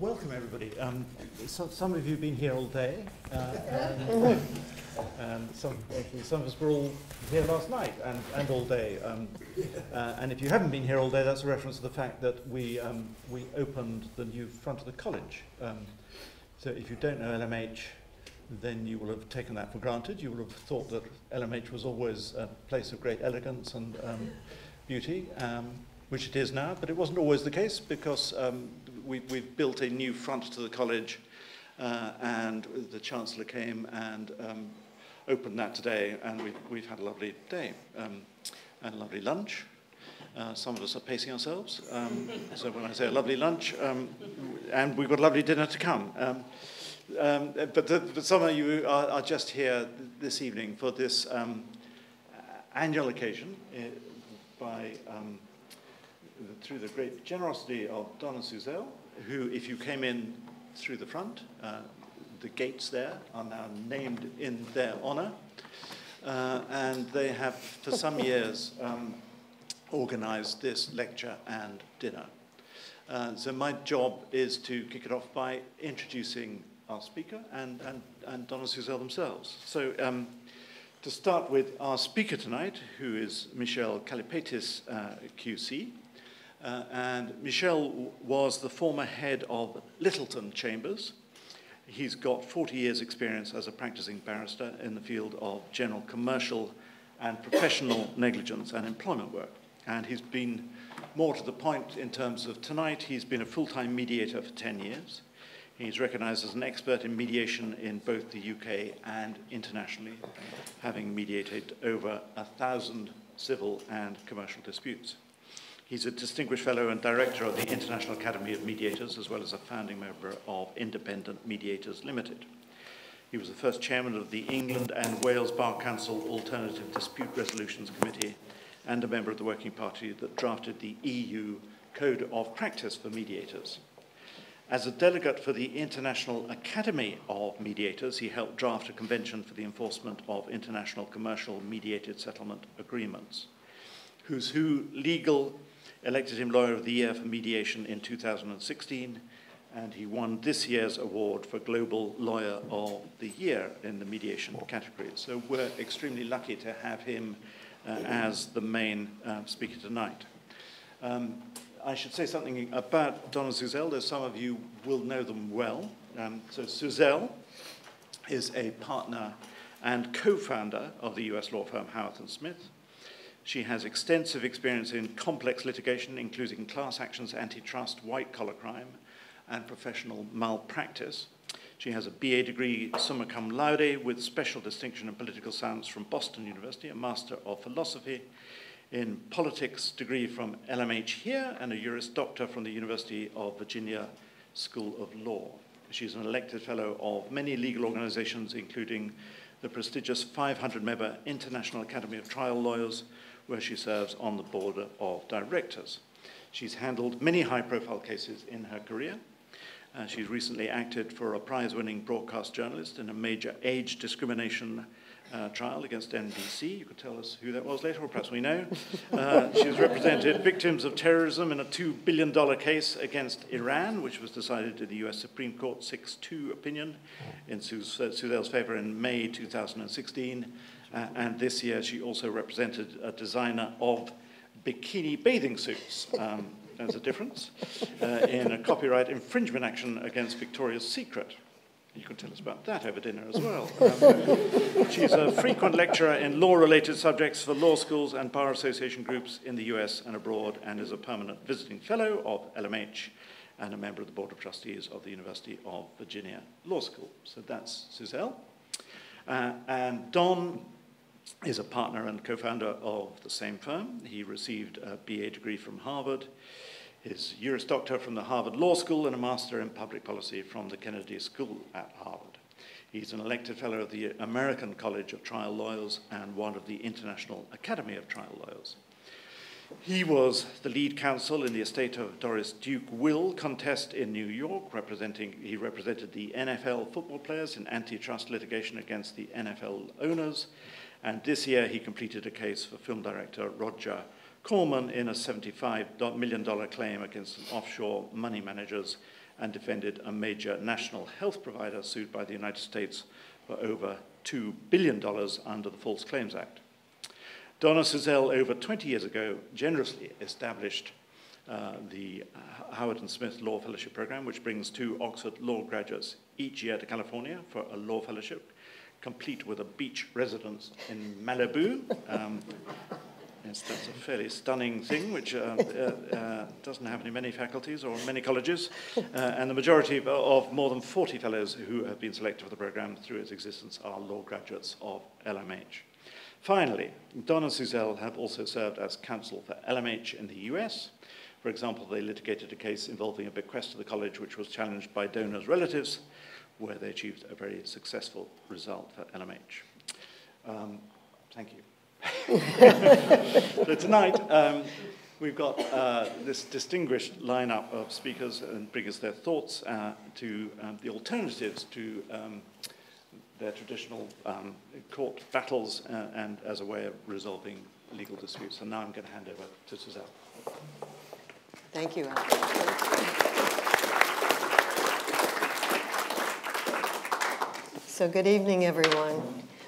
welcome everybody. Um, so, some of you have been here all day, uh, and, and some, actually, some of us were all here last night and, and all day. Um, uh, and if you haven't been here all day, that's a reference to the fact that we, um, we opened the new front of the college. Um, so if you don't know LMH, then you will have taken that for granted. You will have thought that LMH was always a place of great elegance and um, beauty. Um, which it is now, but it wasn't always the case because um, we, we've built a new front to the college uh, and the Chancellor came and um, opened that today and we've, we've had a lovely day um, and a lovely lunch. Uh, some of us are pacing ourselves. Um, so when I say a lovely lunch, um, and we've got a lovely dinner to come. Um, um, but, the, but some of you are, are just here this evening for this annual occasion uh, by through the great generosity of Donna Suzelle, who, if you came in through the front, uh, the gates there are now named in their honor. Uh, and they have, for some years, um, organized this lecture and dinner. Uh, so my job is to kick it off by introducing our speaker and, and, and Donna Suzelle themselves. So um, to start with our speaker tonight, who is Michel Kallipetis, uh, QC, uh, and Michel was the former head of Littleton Chambers. He's got 40 years experience as a practicing barrister in the field of general commercial and professional negligence and employment work. And he's been more to the point in terms of tonight, he's been a full-time mediator for 10 years. He's recognized as an expert in mediation in both the UK and internationally, having mediated over a thousand civil and commercial disputes. He's a distinguished fellow and director of the International Academy of Mediators, as well as a founding member of Independent Mediators Limited. He was the first chairman of the England and Wales Bar Council Alternative Dispute Resolutions Committee and a member of the working party that drafted the EU Code of Practice for Mediators. As a delegate for the International Academy of Mediators, he helped draft a convention for the enforcement of international commercial mediated settlement agreements. Who's Who legal elected him Lawyer of the Year for Mediation in 2016, and he won this year's award for Global Lawyer of the Year in the mediation category. So we're extremely lucky to have him uh, as the main uh, speaker tonight. Um, I should say something about Donna Suzelle, though some of you will know them well. Um, so Suzelle is a partner and co-founder of the US law firm Howarth & Smith. She has extensive experience in complex litigation, including class actions, antitrust, white-collar crime, and professional malpractice. She has a BA degree summa cum laude with special distinction in political science from Boston University, a Master of Philosophy in Politics degree from LMH here, and a Juris Doctor from the University of Virginia School of Law. She's an elected fellow of many legal organizations, including the prestigious 500-member International Academy of Trial Lawyers, where she serves on the board of directors. She's handled many high-profile cases in her career. Uh, she's recently acted for a prize-winning broadcast journalist in a major age discrimination uh, trial against NBC. You could tell us who that was later, or perhaps we know. Uh, she has represented victims of terrorism in a $2 billion case against Iran, which was decided in the US Supreme Court 6-2 opinion in Suzelle's favor in May 2016. Uh, and this year she also represented a designer of bikini bathing suits. Um, there's a difference uh, in a copyright infringement action against Victoria's Secret. You can tell us about that over dinner as well. Um, she's a frequent lecturer in law-related subjects for law schools and bar association groups in the US and abroad, and is a permanent visiting fellow of LMH and a member of the Board of Trustees of the University of Virginia Law School. So that's Suzelle. Uh, and Don is a partner and co-founder of the same firm. He received a BA degree from Harvard, his Juris Doctor from the Harvard Law School, and a Master in Public Policy from the Kennedy School at Harvard. He's an elected fellow of the American College of Trial Lawyers and one of the International Academy of Trial Lawyers. He was the lead counsel in the estate of Doris Duke will contest in New York, representing, he represented the NFL football players in antitrust litigation against the NFL owners, and this year he completed a case for film director Roger Corman in a $75 million claim against offshore money managers and defended a major national health provider sued by the United States for over $2 billion under the False Claims Act. Donna Suzelle, over 20 years ago, generously established uh, the Howarth and Smith Law Fellowship Program, which brings two Oxford law graduates each year to California for a law fellowship, complete with a beach residence in Malibu. Um, Yes, that's a fairly stunning thing, which uh, uh, uh, doesn't happen in many faculties or many colleges. Uh, and the majority of, of, more than 40 fellows who have been selected for the program through its existence are law graduates of LMH. Finally, Don and Suzelle have also served as counsel for LMH in the US. For example, they litigated a case involving a bequest to the college which was challenged by donors' relatives, where they achieved a very successful result for LMH. Um, thank you. so tonight, um, we've got uh, this distinguished lineup of speakers and bring us their thoughts uh, to um, the alternatives to um, their traditional um, court battles uh, and as a way of resolving legal disputes. And now I'm going to hand over to Suzelle. Thank you. So good evening, everyone.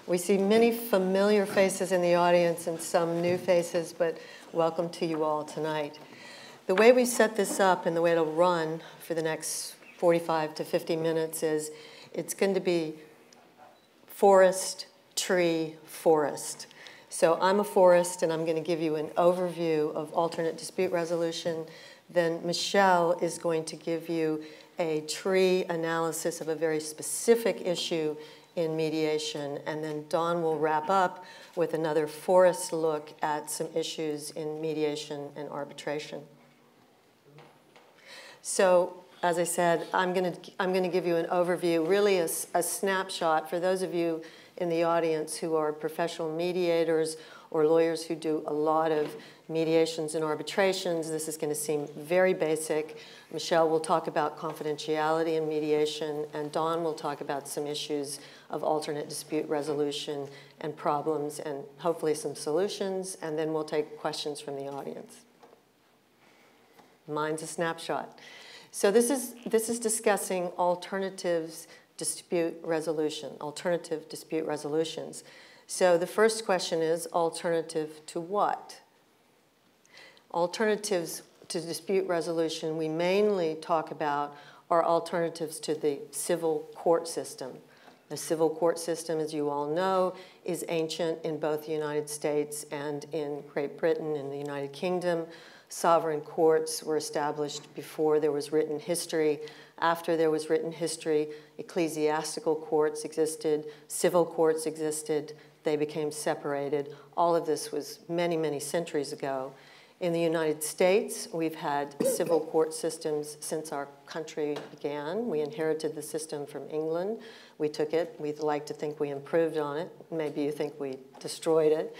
We see many familiar faces in the audience and some new faces, but welcome to you all tonight. The way we set this up and the way it'll run for the next 45 to 50 minutes is it's going to be forest, tree, forest. So I'm a forest, and I'm going to give you an overview of alternate dispute resolution. Then Michel is going to give you a tree analysis of a very specific issue in mediation. And then Don will wrap up with another forest look at some issues in mediation and arbitration. So as I said, I'm going to I'm going to give you an overview, really a, a, snapshot for those of you in the audience who are professional mediators or lawyers who do a lot of mediations and arbitrations. This is going to seem very basic. Michel will talk about confidentiality and mediation, and Don will talk about some issues of alternate dispute resolution and problems and hopefully some solutions, and then we'll take questions from the audience. Mine's a snapshot. So this is, this is discussing alternatives dispute resolution, alternative dispute resolutions. So the first question is alternative to what? Alternatives to dispute resolution we mainly talk about are alternatives to the civil court system. The civil court system, as you all know, is ancient in both the United States and in Great Britain and the United Kingdom. Sovereign courts were established before there was written history. After there was written history, ecclesiastical courts existed, civil courts existed, they became separated. All of this was many, many centuries ago. In the United States, we've had civil court systems since our country began. We inherited the system from England. We took it. We'd like to think we improved on it. Maybe you think we destroyed it.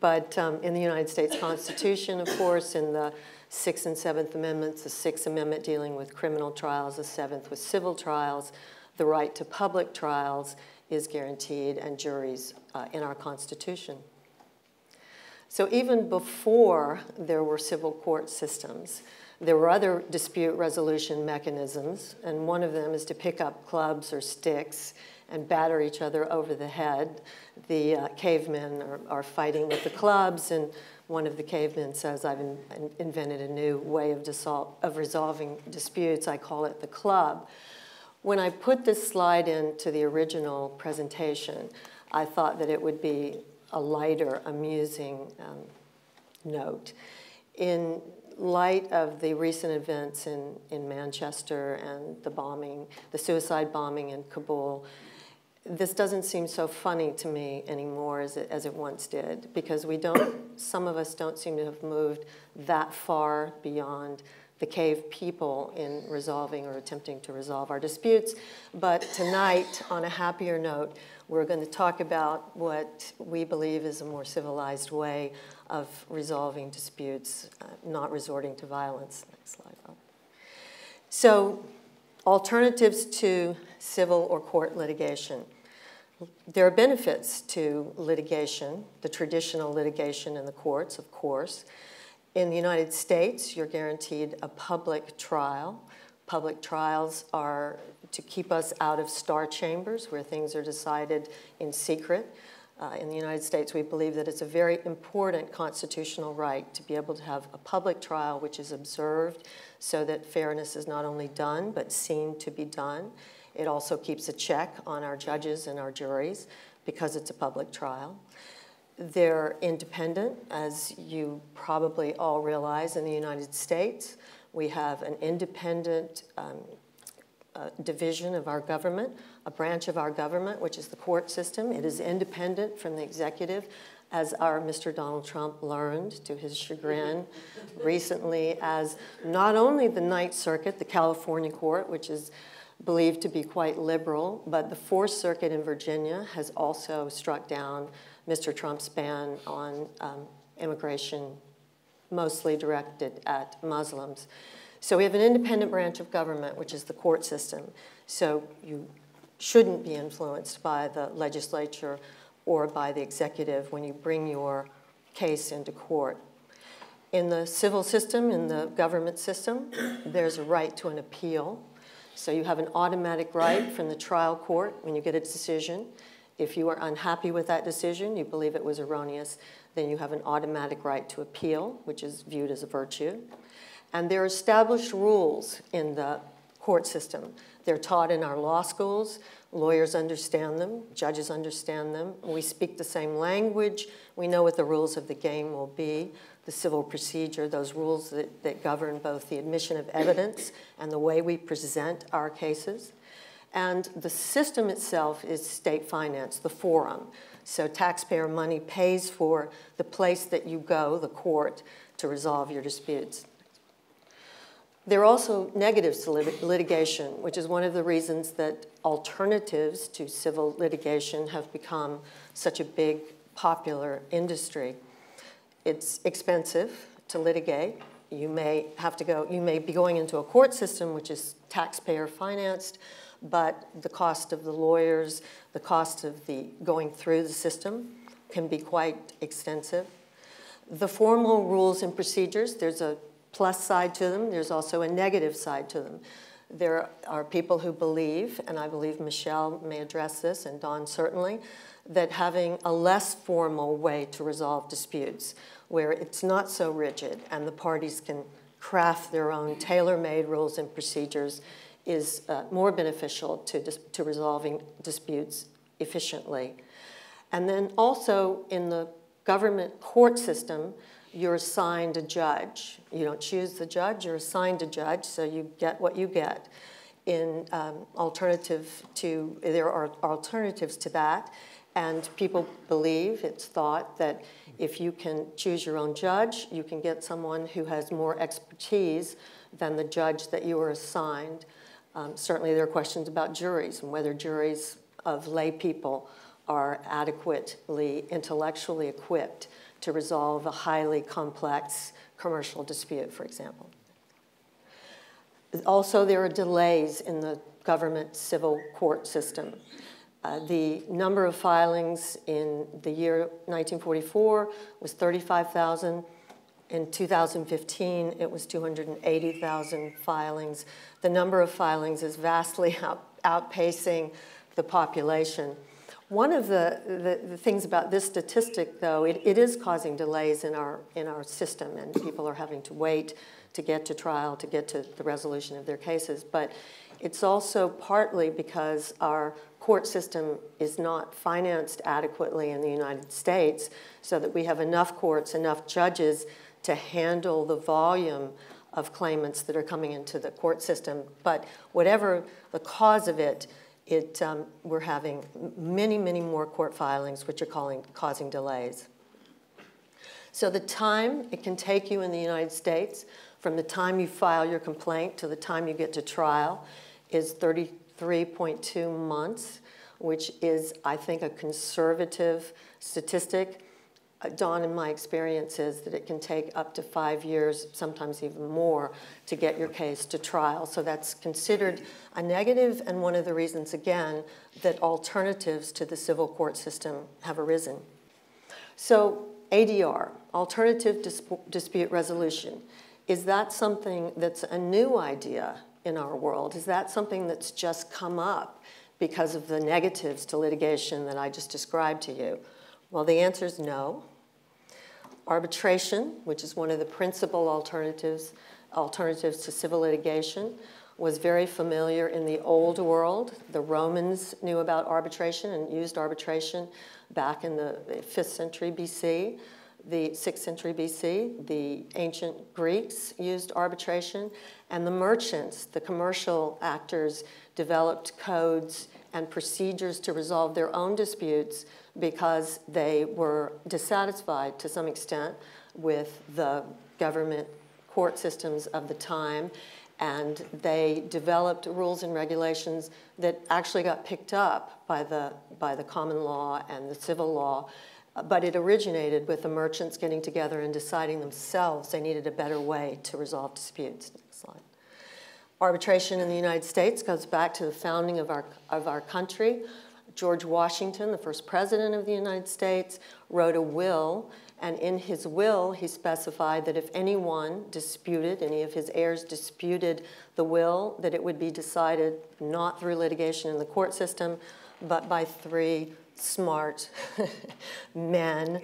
But um, in the United States Constitution, of course, in the Sixth and Seventh Amendments, the Sixth Amendment dealing with criminal trials, the Seventh with civil trials, the right to public trials is guaranteed, and juries uh, in our Constitution. So even before there were civil court systems, there were other dispute resolution mechanisms, and one of them is to pick up clubs or sticks and batter each other over the head. The uh, cavemen are, are, fighting with the clubs, and one of the cavemen says, I've in, invented a new way of, of resolving disputes. I call it the club. When I put this slide into the original presentation, I thought that it would be a lighter, amusing um, note. In light of the recent events in, in Manchester and the bombing, the suicide bombing in Kabul, this doesn't seem so funny to me anymore as it, as it once did because we don't, some of us don't seem to have moved that far beyond the cave people in resolving or attempting to resolve our disputes. But tonight, on a happier note, we're going to talk about what we believe is a more civilized way of resolving disputes, uh, not resorting to violence. Next slide. So, alternatives to civil or court litigation. There are benefits to litigation, the traditional litigation in the courts, of course. In the United States, you're guaranteed a public trial Public trials are to keep us out of star chambers where things are decided in secret. Uh, in the United States, we believe that it's a very important constitutional right to be able to have a public trial which is observed so that fairness is not only done but seen to be done. It also keeps a check on our judges and our juries because it's a public trial. They're independent, as you probably all realize in the United States. We have an independent um, uh, division of our government, a branch of our government, which is the court system. It is independent from the executive, as our Mr. Donald Trump learned to his chagrin recently, as not only the Ninth Circuit, the California court, which is believed to be quite liberal, but the Fourth Circuit in Virginia has also struck down Mr. Trump's ban on um, immigration, mostly directed at Muslims. So we have an independent branch of government, which is the court system. So you shouldn't be influenced by the legislature or by the executive when you bring your case into court. In the civil system, in the government system, there's a right to an appeal. So you have an automatic right from the trial court when you get a decision. If you are unhappy with that decision, you believe it was erroneous, then you have an automatic right to appeal, which is viewed as a virtue. And there are established rules in the court system. They're taught in our law schools. Lawyers understand them, judges understand them. We speak the same language. We know what the rules of the game will be. The civil procedure, those rules that, that govern both the admission of evidence and the way we present our cases. And the system itself is state finance, the forum. So taxpayer money pays for the place that you go, the court, to resolve your disputes. There are also negatives to lit litigation, which is one of the reasons that alternatives to civil litigation have become such a big popular industry. It's expensive to litigate. You may have to go, you may be going into a court system which is taxpayer financed, but the cost of the lawyers, the cost of the going through the system can be quite extensive. The formal rules and procedures, there's a plus side to them, there's also a negative side to them. There are people who believe, and I believe Michel may address this, and Don certainly, that having a less formal way to resolve disputes, where it's not so rigid and the parties can craft their own tailor-made rules and procedures, is uh, more beneficial to, to resolving disputes efficiently. And then also in the government court system, you're assigned a judge. You don't choose the judge, you're assigned a judge, so you get what you get. In um, alternative to, there are alternatives to that, and people believe, it's thought, that if you can choose your own judge, you can get someone who has more expertise than the judge that you were assigned. Um, certainly there are questions about juries and whether juries of lay people are adequately intellectually equipped to resolve a highly complex commercial dispute, for example. Also, there are delays in the government civil court system. Uh, the number of filings in the year 1944 was 35,000. In 2015, it was 280,000 filings. The number of filings is vastly out, outpacing the population. One of the, the, the, things about this statistic, though, it, it is causing delays in our, in our system, and people are having to wait to get to trial, to get to the resolution of their cases. But it's also partly because our court system is not financed adequately in the United States so that we have enough courts, enough judges to handle the volume of claimants that are coming into the court system. But whatever the cause of it, it, um, we're having many, many more court filings, which are calling, causing delays. So the time it can take you in the United States from the time you file your complaint to the time you get to trial is 33.2 months, which is, I think, a conservative statistic. Don, in my experience, is that it can take up to five years, sometimes even more, to get your case to trial. So that's considered a negative, and one of the reasons, again, that alternatives to the civil court system have arisen. So ADR, alternative dispute resolution, is that something that's a new idea in our world? Is that something that's just come up because of the negatives to litigation that I just described to you? Well, the answer is no. Arbitration, which is one of the principal alternatives, alternatives to civil litigation, was very familiar in the old world. The Romans knew about arbitration and used arbitration back in the 5th century BC, the 6th century BC. The ancient Greeks used arbitration, and the merchants, the commercial actors, developed codes and procedures to resolve their own disputes because they were dissatisfied to some extent with the government court systems of the time and they developed rules and regulations that actually got picked up by the, by the common law and the civil law. But it originated with the merchants getting together and deciding themselves they needed a better way to resolve disputes. Next slide. Arbitration in the United States goes back to the founding of our, of our country. George Washington, the first president of the United States, wrote a will and in his will, he specified that if anyone disputed, any of his heirs disputed the will, that it would be decided not through litigation in the court system, but by three smart men.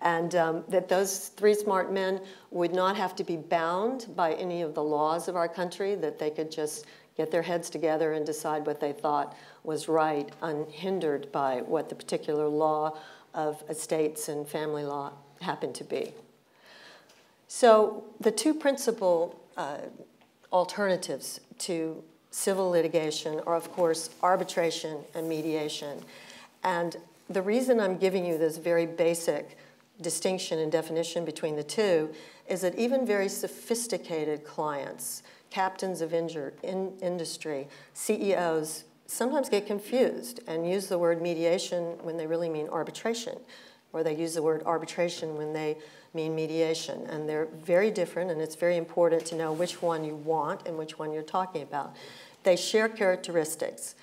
And um, that those three smart men would not have to be bound by any of the laws of our country, that they could just get their heads together and decide what they thought was right, unhindered by what the particular law of estates and family law happened to be. So the two principal uh, alternatives to civil litigation are, of course, arbitration and mediation. And the reason I'm giving you this very basic distinction and definition between the two is that even very sophisticated clients, captains of in industry, CEOs, sometimes get confused and use the word mediation when they really mean arbitration or they use the word arbitration when they mean mediation. And they're very different, and it's very important to know which one you want and which one you're talking about. They share characteristics.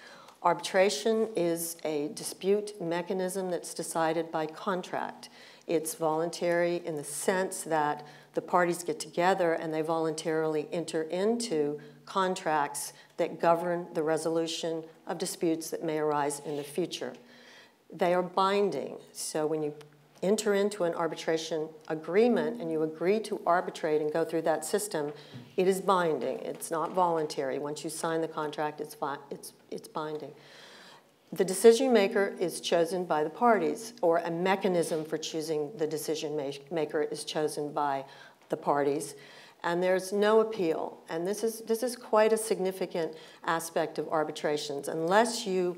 Arbitration is a dispute mechanism that's decided by contract. It's voluntary in the sense that the parties get together and they voluntarily enter into contracts that govern the resolution of disputes that may arise in the future they are binding. So when you enter into an arbitration agreement and you agree to arbitrate and go through that system, it is binding. It's not voluntary. Once you sign the contract, it's, it's, it's binding. The decision maker is chosen by the parties, or a mechanism for choosing the decision maker is chosen by the parties. And there's no appeal. And this is, this is quite a significant aspect of arbitrations. Unless you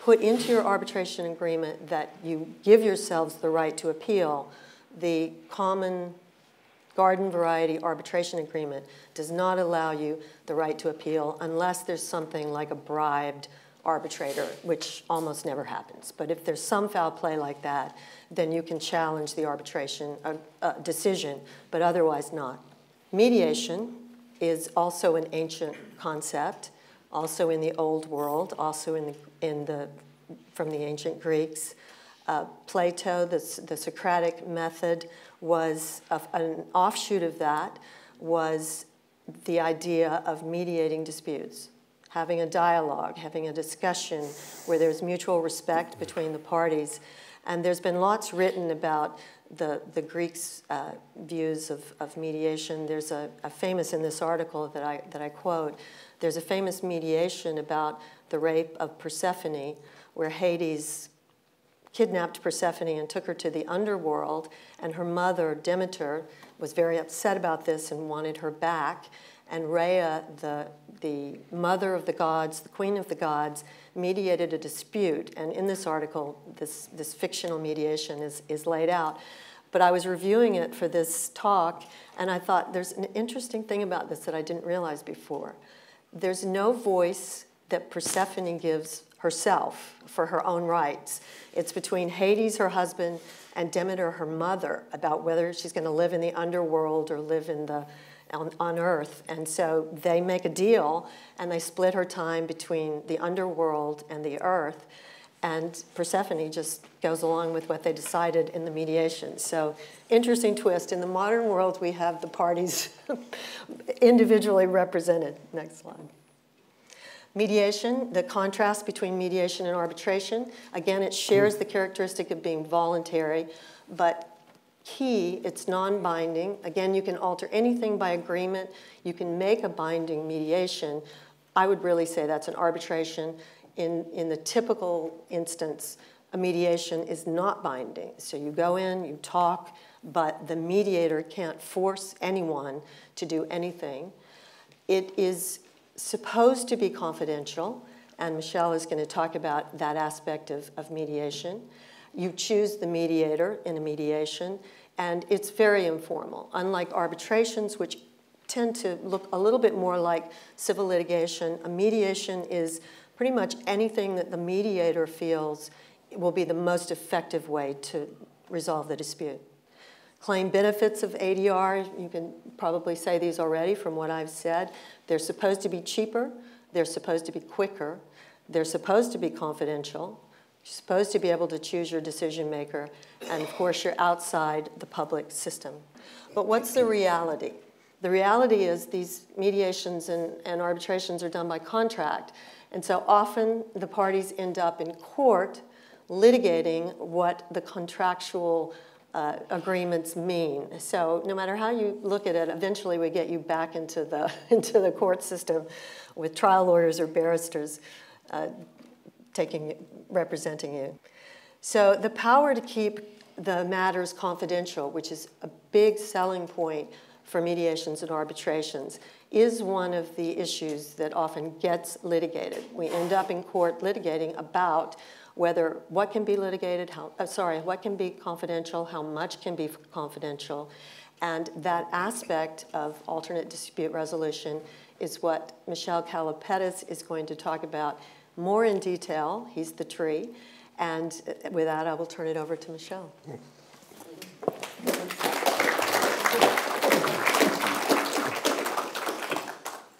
put into your arbitration agreement that you give yourselves the right to appeal, the common garden variety arbitration agreement does not allow you the right to appeal unless there's something like a bribed arbitrator, which almost never happens. But if there's some foul play like that, then you can challenge the arbitration uh, uh, decision, but otherwise not. Mediation is also an ancient concept, also in the old world, also in the in the, from the ancient Greeks. Uh, Plato, the, the Socratic method, was a, an offshoot of that, was the idea of mediating disputes, having a dialogue, having a discussion where there's mutual respect between the parties. And there's been lots written about the, the Greeks' uh, views of, of mediation. There's a, a, famous, in this article that I, that I quote, there's a famous mediation about the rape of Persephone, where Hades kidnapped Persephone and took her to the underworld, and her mother, Demeter, was very upset about this and wanted her back. And Rhea, the, the mother of the gods, the queen of the gods, mediated a dispute. And in this article, this, this fictional mediation is, is laid out. But I was reviewing it for this talk, and I thought there's an interesting thing about this that I didn't realize before. There's no voice that Persephone gives herself for her own rights. It's between Hades, her husband, and Demeter, her mother, about whether she's going to live in the underworld or live in the on, on, earth. And so they make a deal and they split her time between the underworld and the earth. and Persephone just goes along with what they decided in the mediation. So, interesting twist. In the modern world, we have the parties individually represented. Next slide. Mediation, the contrast between mediation and arbitration. Again, it shares the characteristic of being voluntary, but key, it's non binding. Again, you can alter anything by agreement, you can make a binding mediation. I would really say that's an arbitration in, in the typical instance, a mediation is not binding. So you go in, you talk, but the mediator can't force anyone to do anything. It is supposed to be confidential, and Michel is going to talk about that aspect of, of mediation. You choose the mediator in a mediation, and it's very informal. Unlike arbitrations, which tend to look a little bit more like civil litigation, a mediation is pretty much anything that the mediator feels will be the most effective way to resolve the dispute. Claim benefits of ADR, you can probably say these already from what I've said. They're supposed to be cheaper, they're supposed to be quicker, they're supposed to be confidential, you're supposed to be able to choose your decision maker, and of course, you're outside the public system. But what's the reality? The reality is these mediations and, and arbitrations are done by contract, and so often the parties end up in court litigating what the contractual uh, agreements mean. So no matter how you look at it, eventually we get you back into the, into the court system with trial lawyers or barristers uh, taking, representing you. So the power to keep the matters confidential, which is a big selling point for mediations and arbitrations, is one of the issues that often gets litigated. We end up in court litigating about whether what can be litigated, how, uh, sorry, what can be confidential, how much can be confidential, and that aspect of alternate dispute resolution is what Michel Kallipetis is going to talk about more in detail. He's the tree. And uh, with that, I will turn it over to Michel.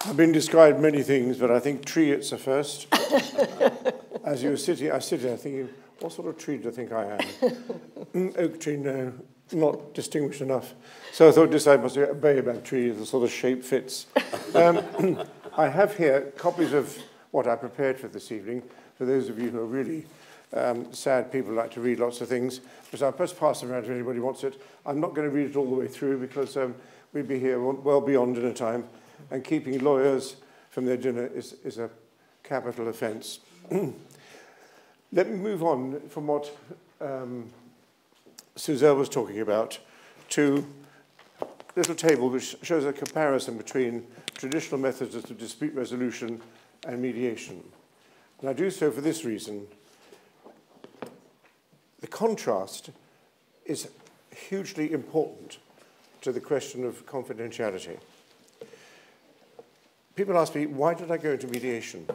I've been described many things, but I think tree it's a first. As you were sitting, I sit there thinking, what sort of tree do I think I am? Mm, oak tree, no, not distinguished enough. So I thought this I must be a baobab tree, the sort of shape fits. Um, I have here copies of what I prepared for this evening, for those of you who are really um, sad people like to read lots of things, but I'll just pass them around if anybody wants it. I'm not going to read it all the way through because um, we'd be here well beyond dinner time and keeping lawyers from their dinner is, is a capital offence. Let me move on from what um, Suzelle was talking about to a little table which shows a comparison between traditional methods of dispute resolution and mediation. And I do so for this reason. The contrast is hugely important to the question of confidentiality. People ask me, why did I go into mediation?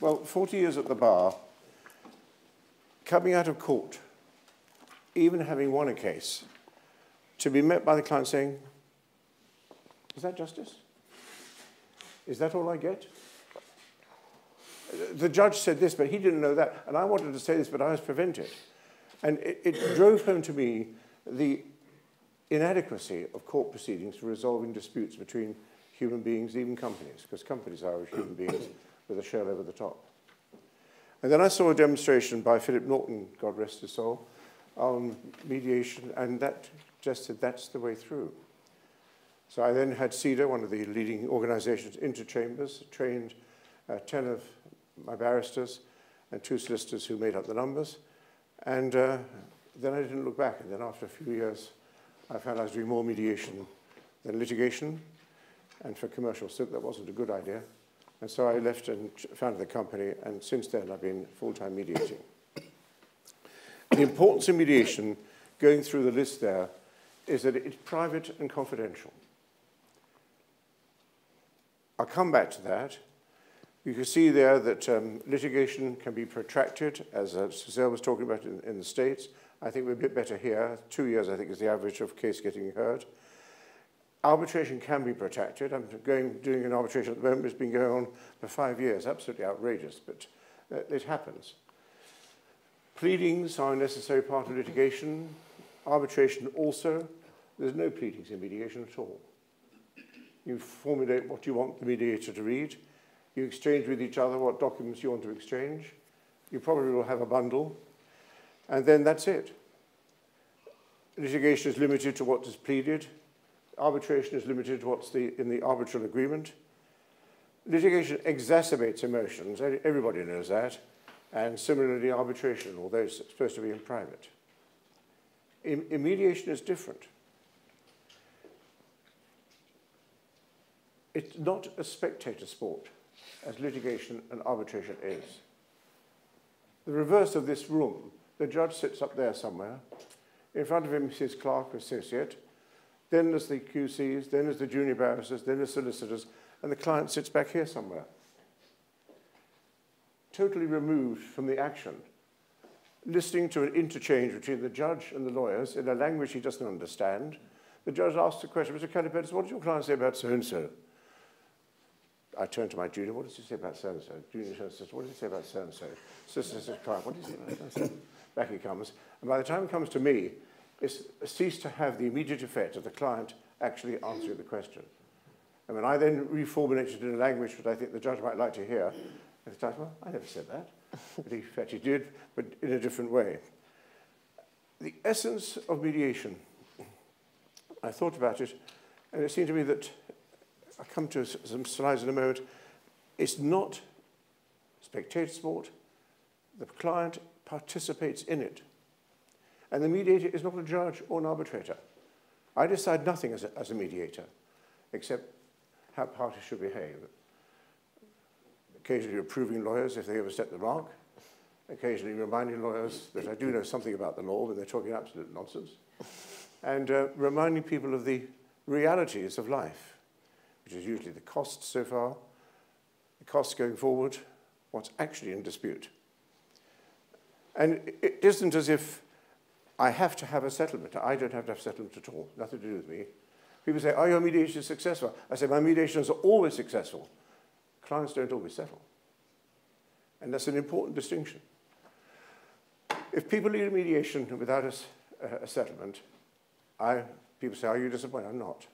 Well, 40 years at the bar, coming out of court, even having won a case, to be met by the client saying, is that justice? Is that all I get? The judge said this, but he didn't know that. And I wanted to say this, but I was prevented. And it, it drove home to me the inadequacy of court proceedings for resolving disputes between human beings, even companies, because companies are human beings with a shell over the top. And then I saw a demonstration by Philip Naughton, God rest his soul, on mediation, and that just said that's the way through. So I then had CEDR, one of the leading organizations, into chambers, trained uh, 10 of my barristers and two solicitors who made up the numbers. And uh, then I didn't look back. And then after a few years, I found I was doing more mediation than litigation. And for commercial silk, that wasn't a good idea. And so I left and founded the company, and since then I've been full-time mediating. the importance of mediation, going through the list there, is that it's private and confidential. I'll come back to that. You can see there that um, litigation can be protracted, as uh, Suzelle was talking about in, in the States. I think we're a bit better here. Two years, I think, is the average of case getting heard. Arbitration can be protected. I'm going, doing an arbitration at the moment. It's been going on for five years. Absolutely outrageous, but uh, it happens. Pleadings are a necessary part of litigation. Arbitration also. There's no pleadings in mediation at all. You formulate what you want the mediator to read. You exchange with each other what documents you want to exchange. You probably will have a bundle. And then that's it. Litigation is limited to what is pleaded. Arbitration is limited to what's the, in the arbitral agreement. Litigation exacerbates emotions. Everybody knows that. And similarly, arbitration, although it's supposed to be in private. In, mediation is different. It's not a spectator sport, as litigation and arbitration is. The reverse of this room, the judge sits up there somewhere. In front of him is his clerk associate. Then there's the QCs, then there's the junior barristers, then the solicitors, and the client sits back here somewhere. Totally removed from the action. Listening to an interchange between the judge and the lawyers in a language he doesn't understand. The judge asks the question, Mr. Kelly what does your client say about so-and-so? I turn to my junior, what does he say about so-and-so? Junior says, what does he say about so-and-so? Sister says, what does he say about so-and-so? Back he comes. And by the time it comes to me, it's ceased to have the immediate effect of the client actually answering the question. And when I then reformulated in a language that I think the judge might like to hear, the well, I never said that. but in fact, he did, but in a different way. The essence of mediation, I thought about it, and it seemed to me that I'll come to some slides in a moment. It's not spectator sport. The client participates in it. And the mediator is not a judge or an arbitrator. I decide nothing as a, as a mediator, except how parties should behave. Occasionally approving lawyers if they overstep the mark, occasionally reminding lawyers that I do know something about the law when they're talking absolute nonsense, and uh, reminding people of the realities of life which is usually the costs so far, the costs going forward, what's actually in dispute. And it isn't as if I have to have a settlement. I don't have to have a settlement at all, nothing to do with me. People say, are your mediations successful? I say, my mediations are always successful. Clients don't always settle. And that's an important distinction. If people lead a mediation without a, a settlement, I, people say, are you disappointed? I'm not.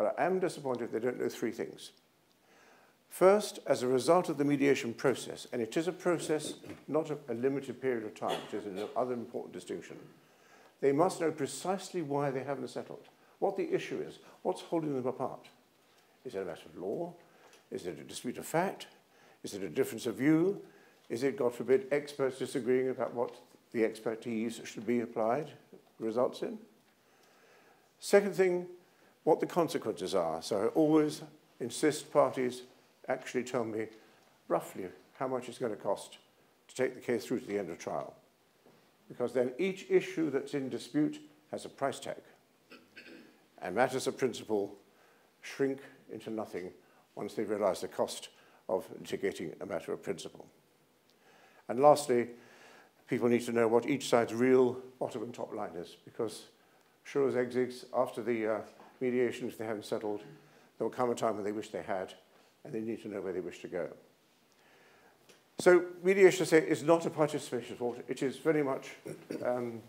But I am disappointed they don't know three things. First, as a result of the mediation process, and it is a process, not a, a limited period of time, which is another important distinction, they must know precisely why they haven't settled, what the issue is, what's holding them apart. Is it a matter of law? Is it a dispute of fact? Is it a difference of view? Is it, God forbid, experts disagreeing about what the expertise should be applied results in? Second thing, what the consequences are. So I always insist parties actually tell me roughly how much it's going to cost to take the case through to the end of trial. Because then each issue that's in dispute has a price tag. And matters of principle shrink into nothing once they realize the cost of litigating a matter of principle. And lastly, people need to know what each side's real bottom and top line is, because sure as eggs, after the uh, mediation if they haven't settled. There will come a time when they wish they had, and they need to know where they wish to go. So mediation say, is not a participation sport. It is very much, um,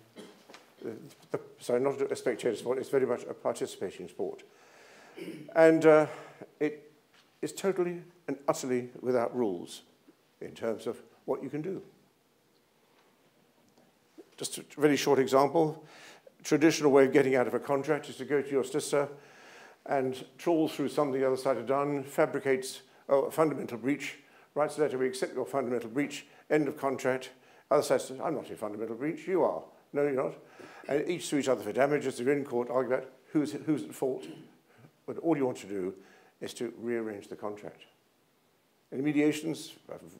the, the, sorry, not a spectator sport. It's very much a participation sport. And uh, it is totally and utterly without rules in terms of what you can do. Just a really short example traditional way of getting out of a contract is to go to your sister and trawl through something the other side had done, fabricates oh, a fundamental breach, writes a letter, we accept your fundamental breach, end of contract. Other side says, I'm not in fundamental breach, you are. No, you're not. And each sue each other for damages, they're in court, argue about who's, who's at fault. But all you want to do is to rearrange the contract. In mediations,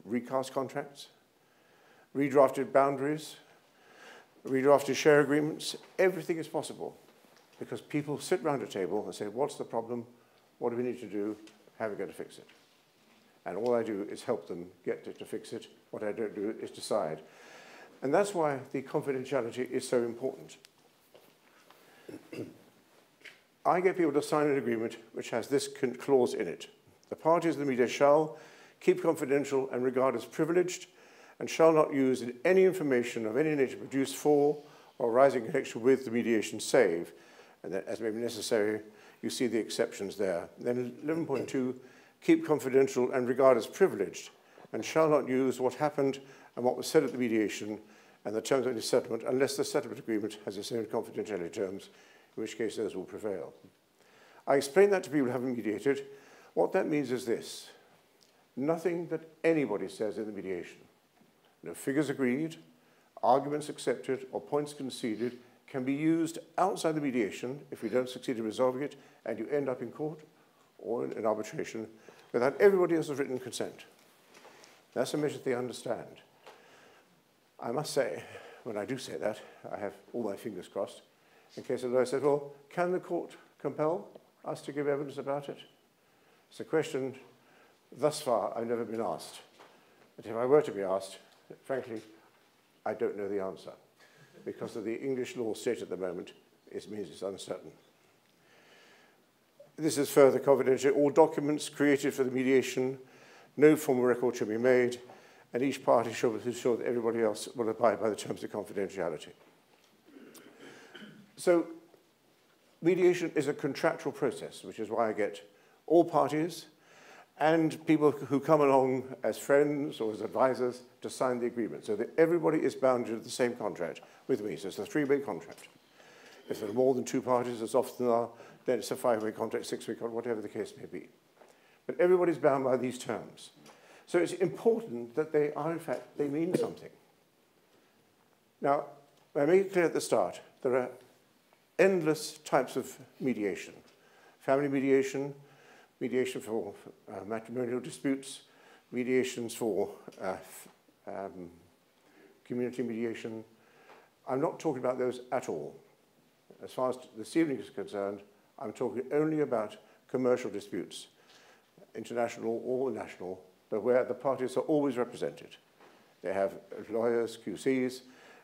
recast contracts, redrafted boundaries, redrafted share agreements, everything is possible because people sit around a table and say, what's the problem? What do we need to do? How are we going to fix it? And all I do is help them get to, to fix it. What I don't do is decide. And that's why the confidentiality is so important. I get people to sign an agreement which has this clause in it. The parties of the media shall keep confidential and regard as privileged and shall not use any information of any nature produced for or arising in connection with the mediation save, and that as may be necessary, you see the exceptions there. Then 11.2, keep confidential and regard as privileged, and shall not use what happened and what was said at the mediation and the terms of any settlement unless the settlement agreement has its own confidentiality terms, in which case those will prevail. I explain that to people who haven't mediated. What that means is this. Nothing that anybody says in the mediation, no figures agreed, arguments accepted, or points conceded can be used outside the mediation if we don't succeed in resolving it and you end up in court or in, arbitration without everybody else's written consent. That's a measure they understand. I must say, when I do say that, I have all my fingers crossed, in case a lawyer says, well, can the court compel us to give evidence about it? It's a question, thus far, I've never been asked. But if I were to be asked, Frankly, I don't know the answer because of the English law state at the moment, it means it's uncertain. This is further confidential. All documents created for the mediation, no formal record shall be made, and each party shall sure that everybody else will abide by the terms of confidentiality. So mediation is a contractual process, which is why I get all parties and people who come along as friends or as advisors to sign the agreement so that everybody is bound to the same contract with me. So it's a three-way contract. If there are more than two parties, as often are, then it's a five-way contract, six-way contract, whatever the case may be. But everybody's bound by these terms. So it's important that they are, in fact, they mean something. Now, I make it clear at the start, there are endless types of mediation. Family mediation, mediation for uh, matrimonial disputes, mediations for uh, um, community mediation. I'm not talking about those at all. As far as this evening is concerned, I'm talking only about commercial disputes, international or national, but where the parties are always represented. They have lawyers, QCs,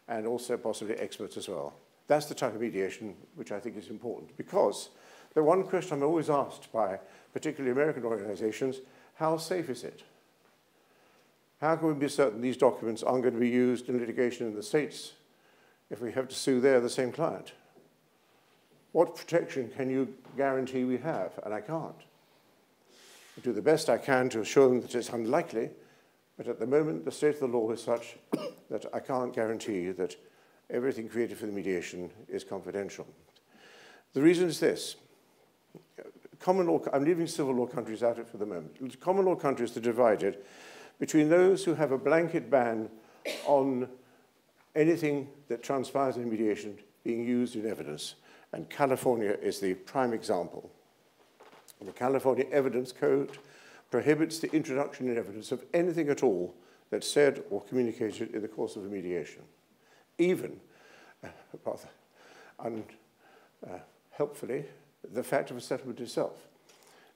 and also possibly experts as well. That's the type of mediation which I think is important because the one question I'm always asked by particularly American organizations, how safe is it? How can we be certain these documents aren't going to be used in litigation in the States if we have to sue there the same client? What protection can you guarantee we have? And I can't. I do the best I can to assure them that it's unlikely, but at the moment the state of the law is such that I can't guarantee that everything created for the mediation is confidential. The reason is this common law, I'm leaving civil law countries out of it for the moment. Common law countries are divided between those who have a blanket ban on anything that transpires in mediation being used in evidence. And California is the prime example. The California Evidence Code prohibits the introduction in evidence of anything at all that's said or communicated in the course of a mediation. Even, uh, rather unhelpfully, uh, the fact of a settlement itself.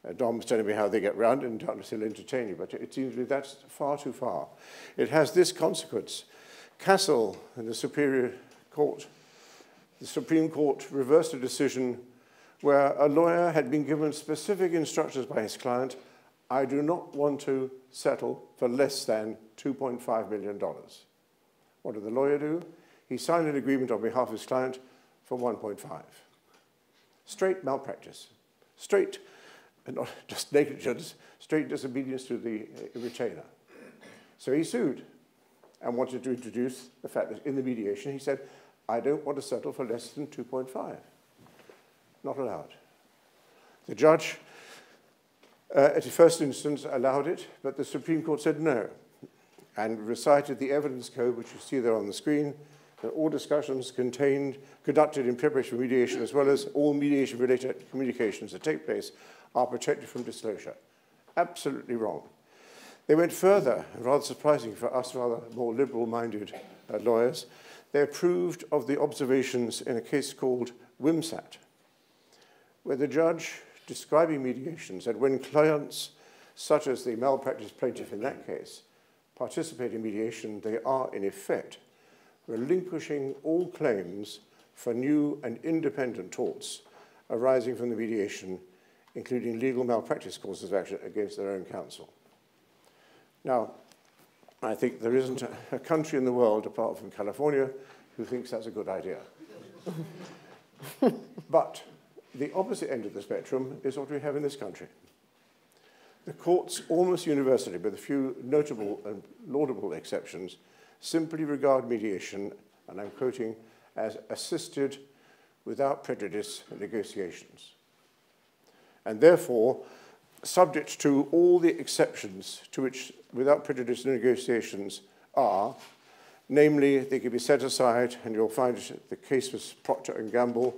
Uh, Don was telling me how they get round it, and Don still entertain you, but it seems to me that's far too far. It has this consequence. Cassel in the Superior Court, the Supreme Court reversed a decision where a lawyer had been given specific instructions by his client, I do not want to settle for less than $2.5 million. What did the lawyer do? He signed an agreement on behalf of his client for 1.5. Straight malpractice. Straight, not just negligence, straight disobedience to the uh, retainer. So he sued and wanted to introduce the fact that in the mediation he said, I don't want to settle for less than 2.5. Not allowed. The judge, uh, at the first instance, allowed it, but the Supreme Court said no and recited the evidence code, which you see there on the screen, all discussions contained, conducted in preparation for mediation, as well as all mediation-related communications that take place, are protected from disclosure. Absolutely wrong. They went further, rather surprising for us rather more liberal-minded uh, lawyers. They approved of the observations in a case called Wimsatt, where the judge, describing mediation, said when clients, such as the malpractice plaintiff in that case, participate in mediation, they are, in effect, relinquishing all claims for new and independent torts arising from the mediation, including legal malpractice causes of action against their own counsel. Now, I think there isn't a, country in the world, apart from California, who thinks that's a good idea. but the opposite end of the spectrum is what we have in this country. The courts, almost universally, with a few notable and laudable exceptions, simply regard mediation, and I'm quoting, as assisted without prejudice negotiations. And therefore, subject to all the exceptions to which without prejudice negotiations are, namely they can be set aside, and you'll find the case was Procter and Gamble,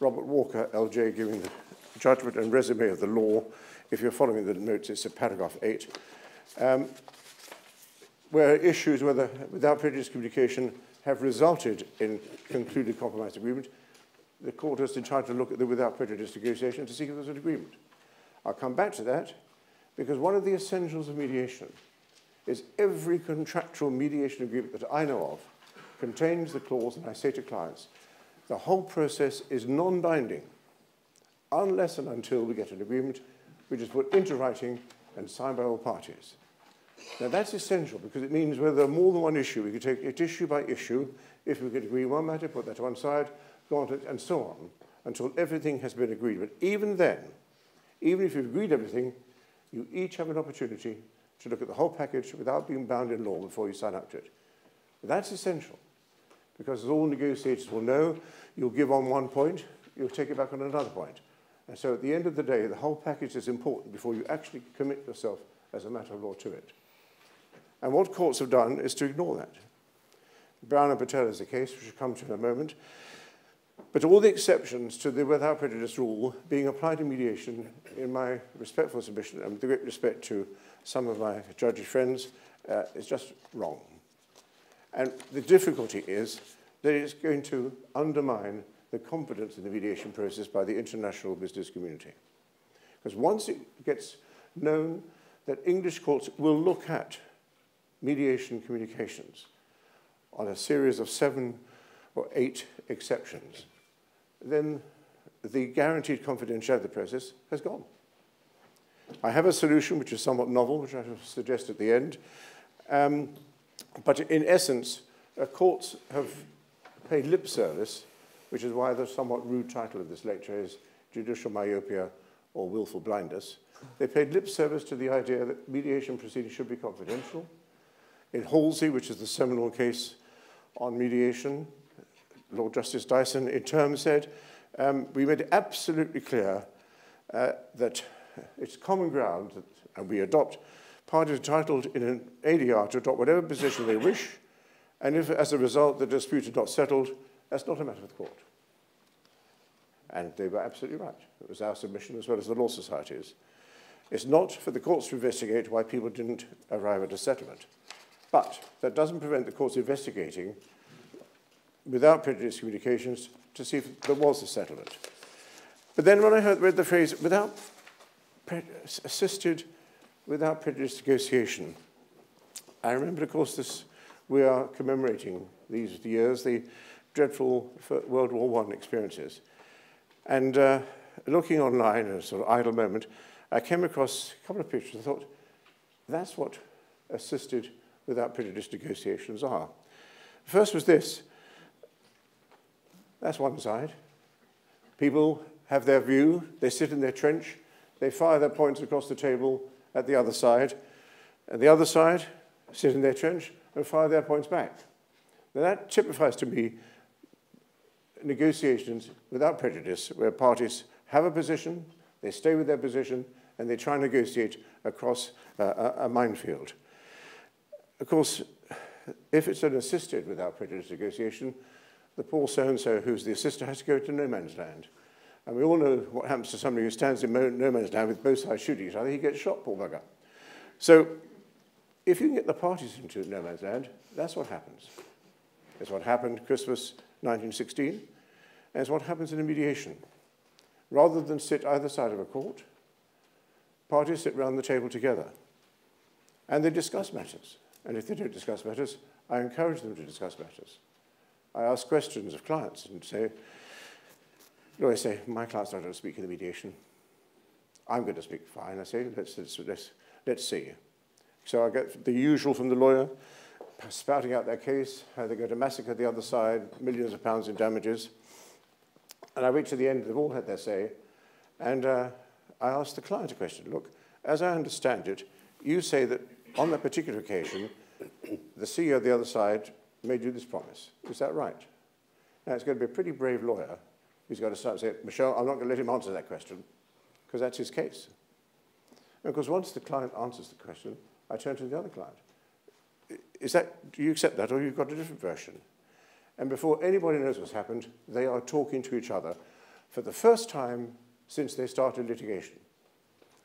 Robert Walker, LJ, giving the judgment and resume of the law. If you're following the notes, it's a paragraph 8. Um, where issues whether without prejudice communication have resulted in concluded compromise agreement, the court has tried to look at the without prejudice negotiation to see if there's an agreement. I'll come back to that because one of the essentials of mediation is every contractual mediation agreement that I know of contains the clause, and I say to clients, the whole process is non-binding unless and until we get an agreement which is put into writing and signed by all parties. Now that's essential because it means whether there are more than one issue, we could take it issue by issue. If we could agree one matter, put that to one side, go on to it, and so on, until everything has been agreed. But even then, even if you've agreed everything, you each have an opportunity to look at the whole package without being bound in law before you sign up to it. But that's essential, because as all negotiators will know, you'll give on one point, you'll take it back on another point. And so at the end of the day, the whole package is important before you actually commit yourself as a matter of law to it. And what courts have done is to ignore that. Brown and Patel is a case, which we'll come to in a moment. But all the exceptions to the without prejudice rule being applied to mediation, in my respectful submission, and with great respect to some of my judges' friends, uh, is just wrong. And the difficulty is that it's going to undermine the confidence in the mediation process by the international business community. Because once it gets known that English courts will look at mediation communications on a series of seven or eight exceptions, then the guaranteed confidentiality process has gone. I have a solution which is somewhat novel, which I shall suggest at the end. Um, but in essence, uh, courts have paid lip service, which is why the somewhat rude title of this lecture is Judicial Myopia or Willful Blindness. They paid lip service to the idea that mediation proceedings should be confidential. In Halsey, which is the seminal case on mediation, Lord Justice Dyson in terms said, um, we made it absolutely clear uh, that it's common ground that, and we adopt parties entitled in an ADR to adopt whatever position they wish, and if as a result the dispute is not settled, that's not a matter of the court. And they were absolutely right. It was our submission as well as the Law Society's. It's not for the courts to investigate why people didn't arrive at a settlement. But that doesn't prevent the courts investigating without prejudice communications to see if there was a settlement. But then when I heard, read the phrase, without assisted without prejudice negotiation, I remember, of course, this, we are commemorating these years, the dreadful World War I experiences. And uh, looking online, a sort of idle moment, I came across a couple of pictures and thought, that's what assisted without prejudice negotiations are. First was this, that's one side. People have their view, they sit in their trench, they fire their points across the table at the other side, and the other side sit in their trench and fire their points back. Now that typifies to me negotiations without prejudice, where parties have a position, they stay with their position, and they try and negotiate across uh, a, a minefield. Of course, if it's an assisted without prejudice negotiation, the poor so-and-so who's the assistant has to go to no man's land. And we all know what happens to somebody who stands in no man's land with both sides shooting each other. He gets shot, poor bugger. So if you can get the parties into no man's land, that's what happens. It's what happened Christmas 1916, and it's what happens in a mediation. Rather than sit either side of a court, parties sit round the table together, and they discuss matters. And if they don't discuss matters, I encourage them to discuss matters. I ask questions of clients and say, you I say, my client's not going to speak in the mediation. I'm going to speak fine. I say, let's, let's, let's, let's see. So I get the usual from the lawyer, spouting out their case, how they're going to massacre the other side, millions of pounds in damages. And I reach to the end, they've all had their say, and uh, I ask the client a question. Look, as I understand it, you say that on that particular occasion, the CEO of the other side made you this promise. Is that right? Now, it's going to be a pretty brave lawyer who's going to start saying, Michel, I'm not going to let him answer that question, because that's his case. And of course, once the client answers the question, I turn to the other client. Is that, do you accept that, or you've got a different version? And before anybody knows what's happened, they are talking to each other for the first time since they started litigation.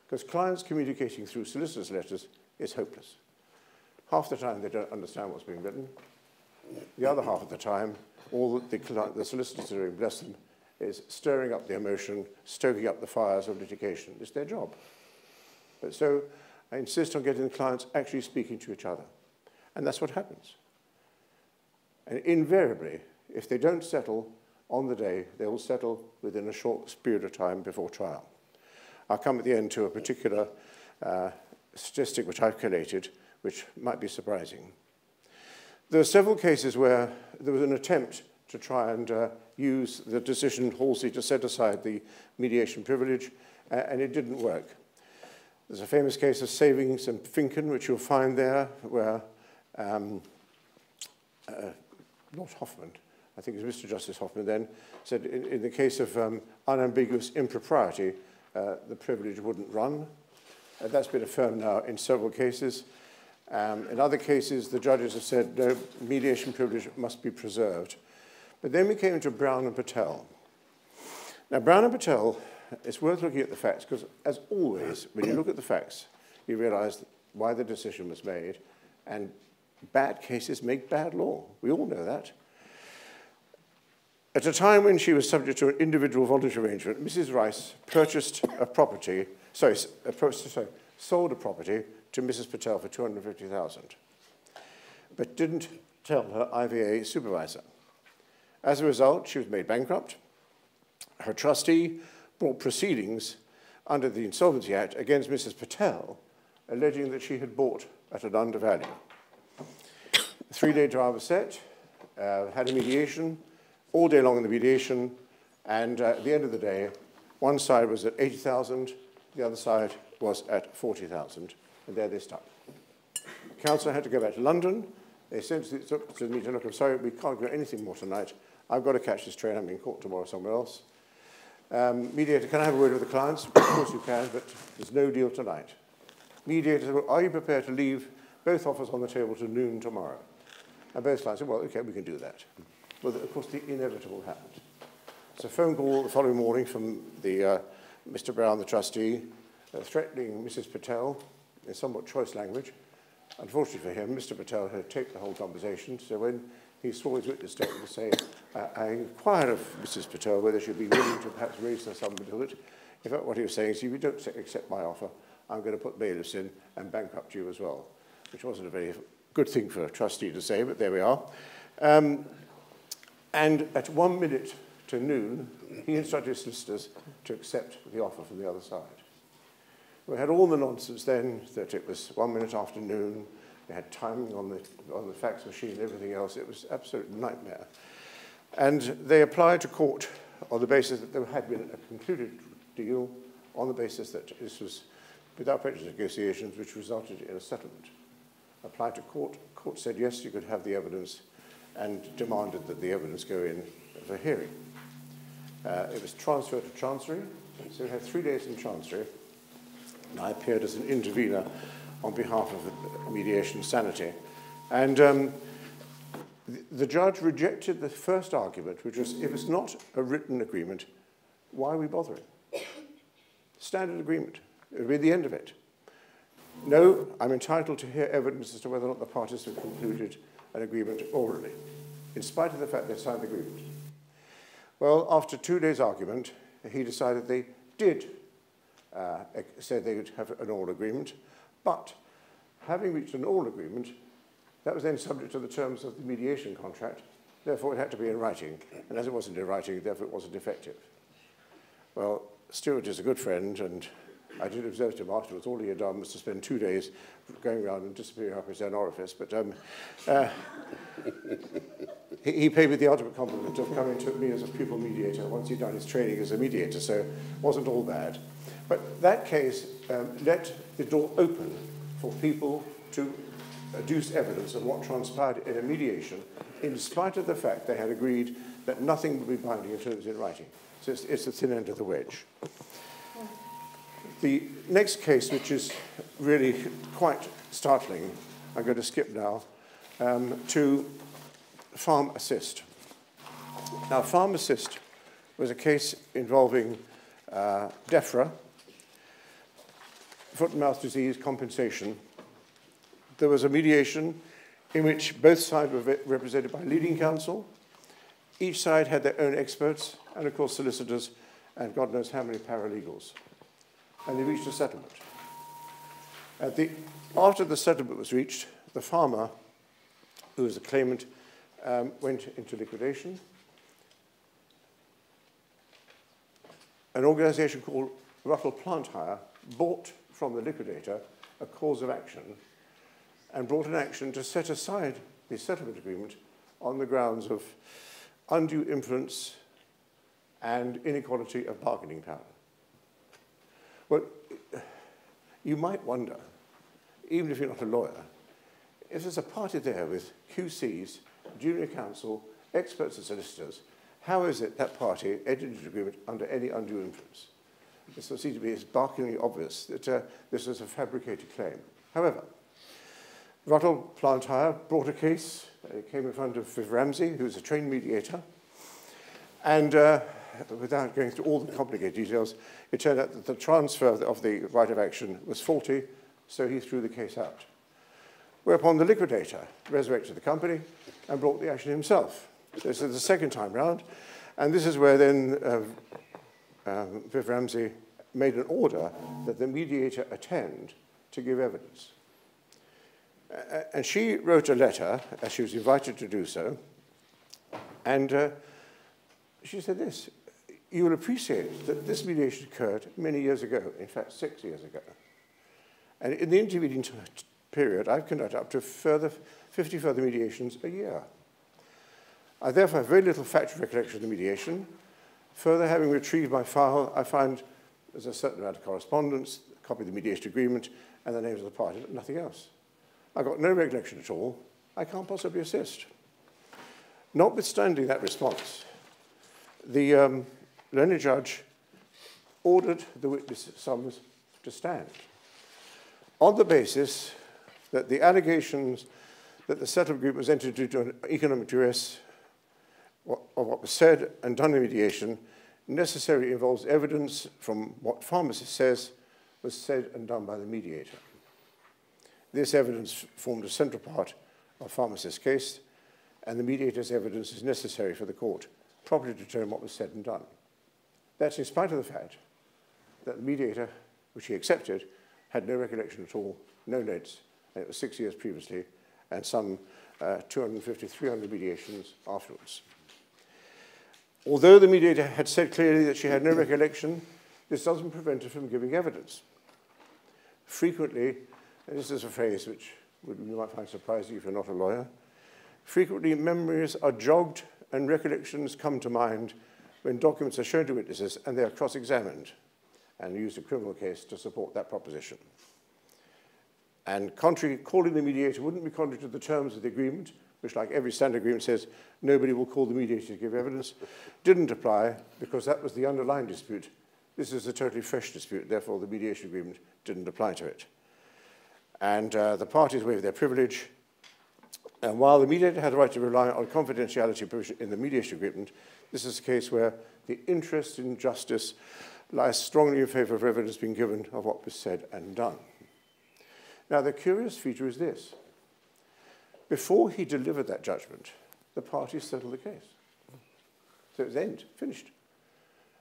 Because clients communicating through solicitors' letters is hopeless. Half the time they don't understand what's being written. The other half of the time, all that the, the solicitors are doing, bless them, is stirring up the emotion, stoking up the fires of litigation. It's their job. But so I insist on getting the clients actually speaking to each other. And that's what happens. And invariably, if they don't settle on the day, they will settle within a short period of time before trial. I'll come at the end to a particular uh, statistic which I've collated, which might be surprising. There are several cases where there was an attempt to try and uh, use the decision Halsey to set aside the mediation privilege, uh, and it didn't work. There's a famous case of Savings and Fincken, which you'll find there, where um, uh, not Hoffmann, I think it was Mr. Justice Hoffmann then, said in, in the case of um, unambiguous impropriety, uh, the privilege wouldn't run. Uh, that's been affirmed now in several cases. Um, in other cases, the judges have said, no, mediation privilege must be preserved. But then we came to Brown and Patel. Now, Brown and Patel, it's worth looking at the facts, because as always, when you look at the facts, you realize why the decision was made, and bad cases make bad law. We all know that. At a time when she was subject to an individual voluntary arrangement, Mrs. Rice purchased a property, sorry, sorry sold a property to Mrs. Patel for 250,000, but didn't tell her IVA supervisor. As a result, she was made bankrupt. Her trustee brought proceedings under the Insolvency Act against Mrs. Patel, alleging that she had bought at an undervalue. Three-day trial was set, uh, had a mediation, all day long in the mediation, and uh, at the end of the day, one side was at 80,000, the other side was at 40,000, and there they stuck. Council had to go back to London. They said to me, look, I'm sorry, we can't do anything more tonight. I've got to catch this train. I'm in court tomorrow somewhere else. Um, mediator, can I have a word with the clients? of course you can, but there's no deal tonight. Mediator, are you prepared to leave both offers on the table to noon tomorrow? And both clients said, well, okay, we can do that. Well, of course, the inevitable happened. It's a phone call the following morning from the, uh, Mr Brown, the trustee, uh, threatening Mrs Patel in somewhat choice language. Unfortunately for him, Mr Patel had taped the whole conversation, so when he swore his witness statement to say, uh, I inquire of Mrs Patel whether she'd be willing to perhaps raise her sum to it. In fact, what he was saying is, if you don't accept my offer, I'm going to put bailiffs in and bankrupt you as well, which wasn't a very good thing for a trustee to say, but there we are. Um, and at one minute to noon, he instructed his solicitors to accept the offer from the other side. We had all the nonsense then that it was one minute after noon, they had timing on the, on the fax machine and everything else. It was absolute nightmare. And they applied to court on the basis that there had been a concluded deal on the basis that this was without prejudice negotiations, which resulted in a settlement. Applied to court. Court said, yes, you could have the evidence and demanded that the evidence go in for hearing. Uh, it was transferred to Chancery, so we had three days in Chancery. And I appeared as an intervener on behalf of the mediation sanity. And um, the, the judge rejected the first argument, which was if it's not a written agreement, why are we bothering? Standard agreement. It would be the end of it. No, I'm entitled to hear evidence as to whether or not the parties have concluded an agreement orally, in spite of the fact they signed the agreement. Well, after two days' argument, he decided they did uh, say they would have an all agreement, but having reached an all agreement, that was then subject to the terms of the mediation contract, therefore it had to be in writing, and as it wasn't in writing, therefore it wasn't effective. Well, Stewart is a good friend, and I did observe him afterwards. All he had done was to spend two days going around and disappearing up his own orifice, but um, uh, he, paid me the ultimate compliment of coming to me as a pupil mediator once he'd done his training as a mediator, so it wasn't all bad. But that case um, let the door open for people to adduce evidence of what transpired in a mediation, in spite of the fact they had agreed that nothing would be binding until it was in writing. So it's, it's the thin end of the wedge. The next case, which is really quite startling, I'm going to skip now, um, to Farm Assist. Now, Farm Assist was a case involving uh, DEFRA, foot and mouth disease compensation. There was a mediation in which both sides were represented by leading counsel. Each side had their own experts, and of course, solicitors, and God knows how many paralegals. And they reached a settlement. The, after the settlement was reached, the farmer, who was the claimant, um, went into liquidation. An organization called Ruttle Plant Hire bought from the liquidator a cause of action and brought an action to set aside the settlement agreement on the grounds of undue influence and inequality of bargaining power. Well, you might wonder, even if you're not a lawyer, if there's a party there with QCs, junior counsel, experts and solicitors, how is it that party entered into agreement under any undue influence? This seems to be sparkingly obvious that uh, this is a fabricated claim. However, Ruttle Plantire brought a case. It came in front of Viv Ramsey, who's a trained mediator. And uh, without going through all the complicated details, it turned out that the transfer of the right of action was faulty, so he threw the case out. Whereupon the liquidator resurrected the company and brought the action himself. So this is the second time round. And this is where then uh, um, Viv Ramsey made an order that the mediator attend to give evidence. Uh, and she wrote a letter, as she was invited to do so, and uh, she said this, you will appreciate that this mediation occurred many years ago, in fact, six years ago. And in the intervening period, I've conducted up to further 50 further mediations a year. I therefore have very little factual recollection of the mediation, Further, having retrieved my file, I find there's a certain amount of correspondence, a copy of the mediation agreement, and the names of the parties, but nothing else. I've got no recollection at all. I can't possibly assist. Notwithstanding that response, the um, learned judge ordered the witness summons to stand on the basis that the allegations that the settlement group was entered into an economic duress of what was said and done in mediation necessarily involves evidence from what Farm Assist says was said and done by the mediator. This evidence formed a central part of Farm Assist's case, and the mediator's evidence is necessary for the court properly to determine what was said and done. That's in spite of the fact that the mediator, which he accepted, had no recollection at all, no notes, it was six years previously, and some uh, 250, 300 mediations afterwards. Although the mediator had said clearly that she had no recollection, this doesn't prevent her from giving evidence. Frequently, and this is a phrase which you might find surprising if you're not a lawyer, frequently memories are jogged and recollections come to mind when documents are shown to witnesses and they are cross-examined and used a criminal case to support that proposition. And contrary, calling the mediator wouldn't be contrary to the terms of the agreement, which like every standard agreement says, nobody will call the mediator to give evidence, didn't apply because that was the underlying dispute. This is a totally fresh dispute, therefore the mediation agreement didn't apply to it. And uh, the parties waived their privilege, and while the mediator had the right to rely on confidentiality provision in the mediation agreement, this is a case where the interest in justice lies strongly in favor of evidence being given of what was said and done. Now, the curious feature is this. Before he delivered that judgment, the parties settled the case. So it was end, finished.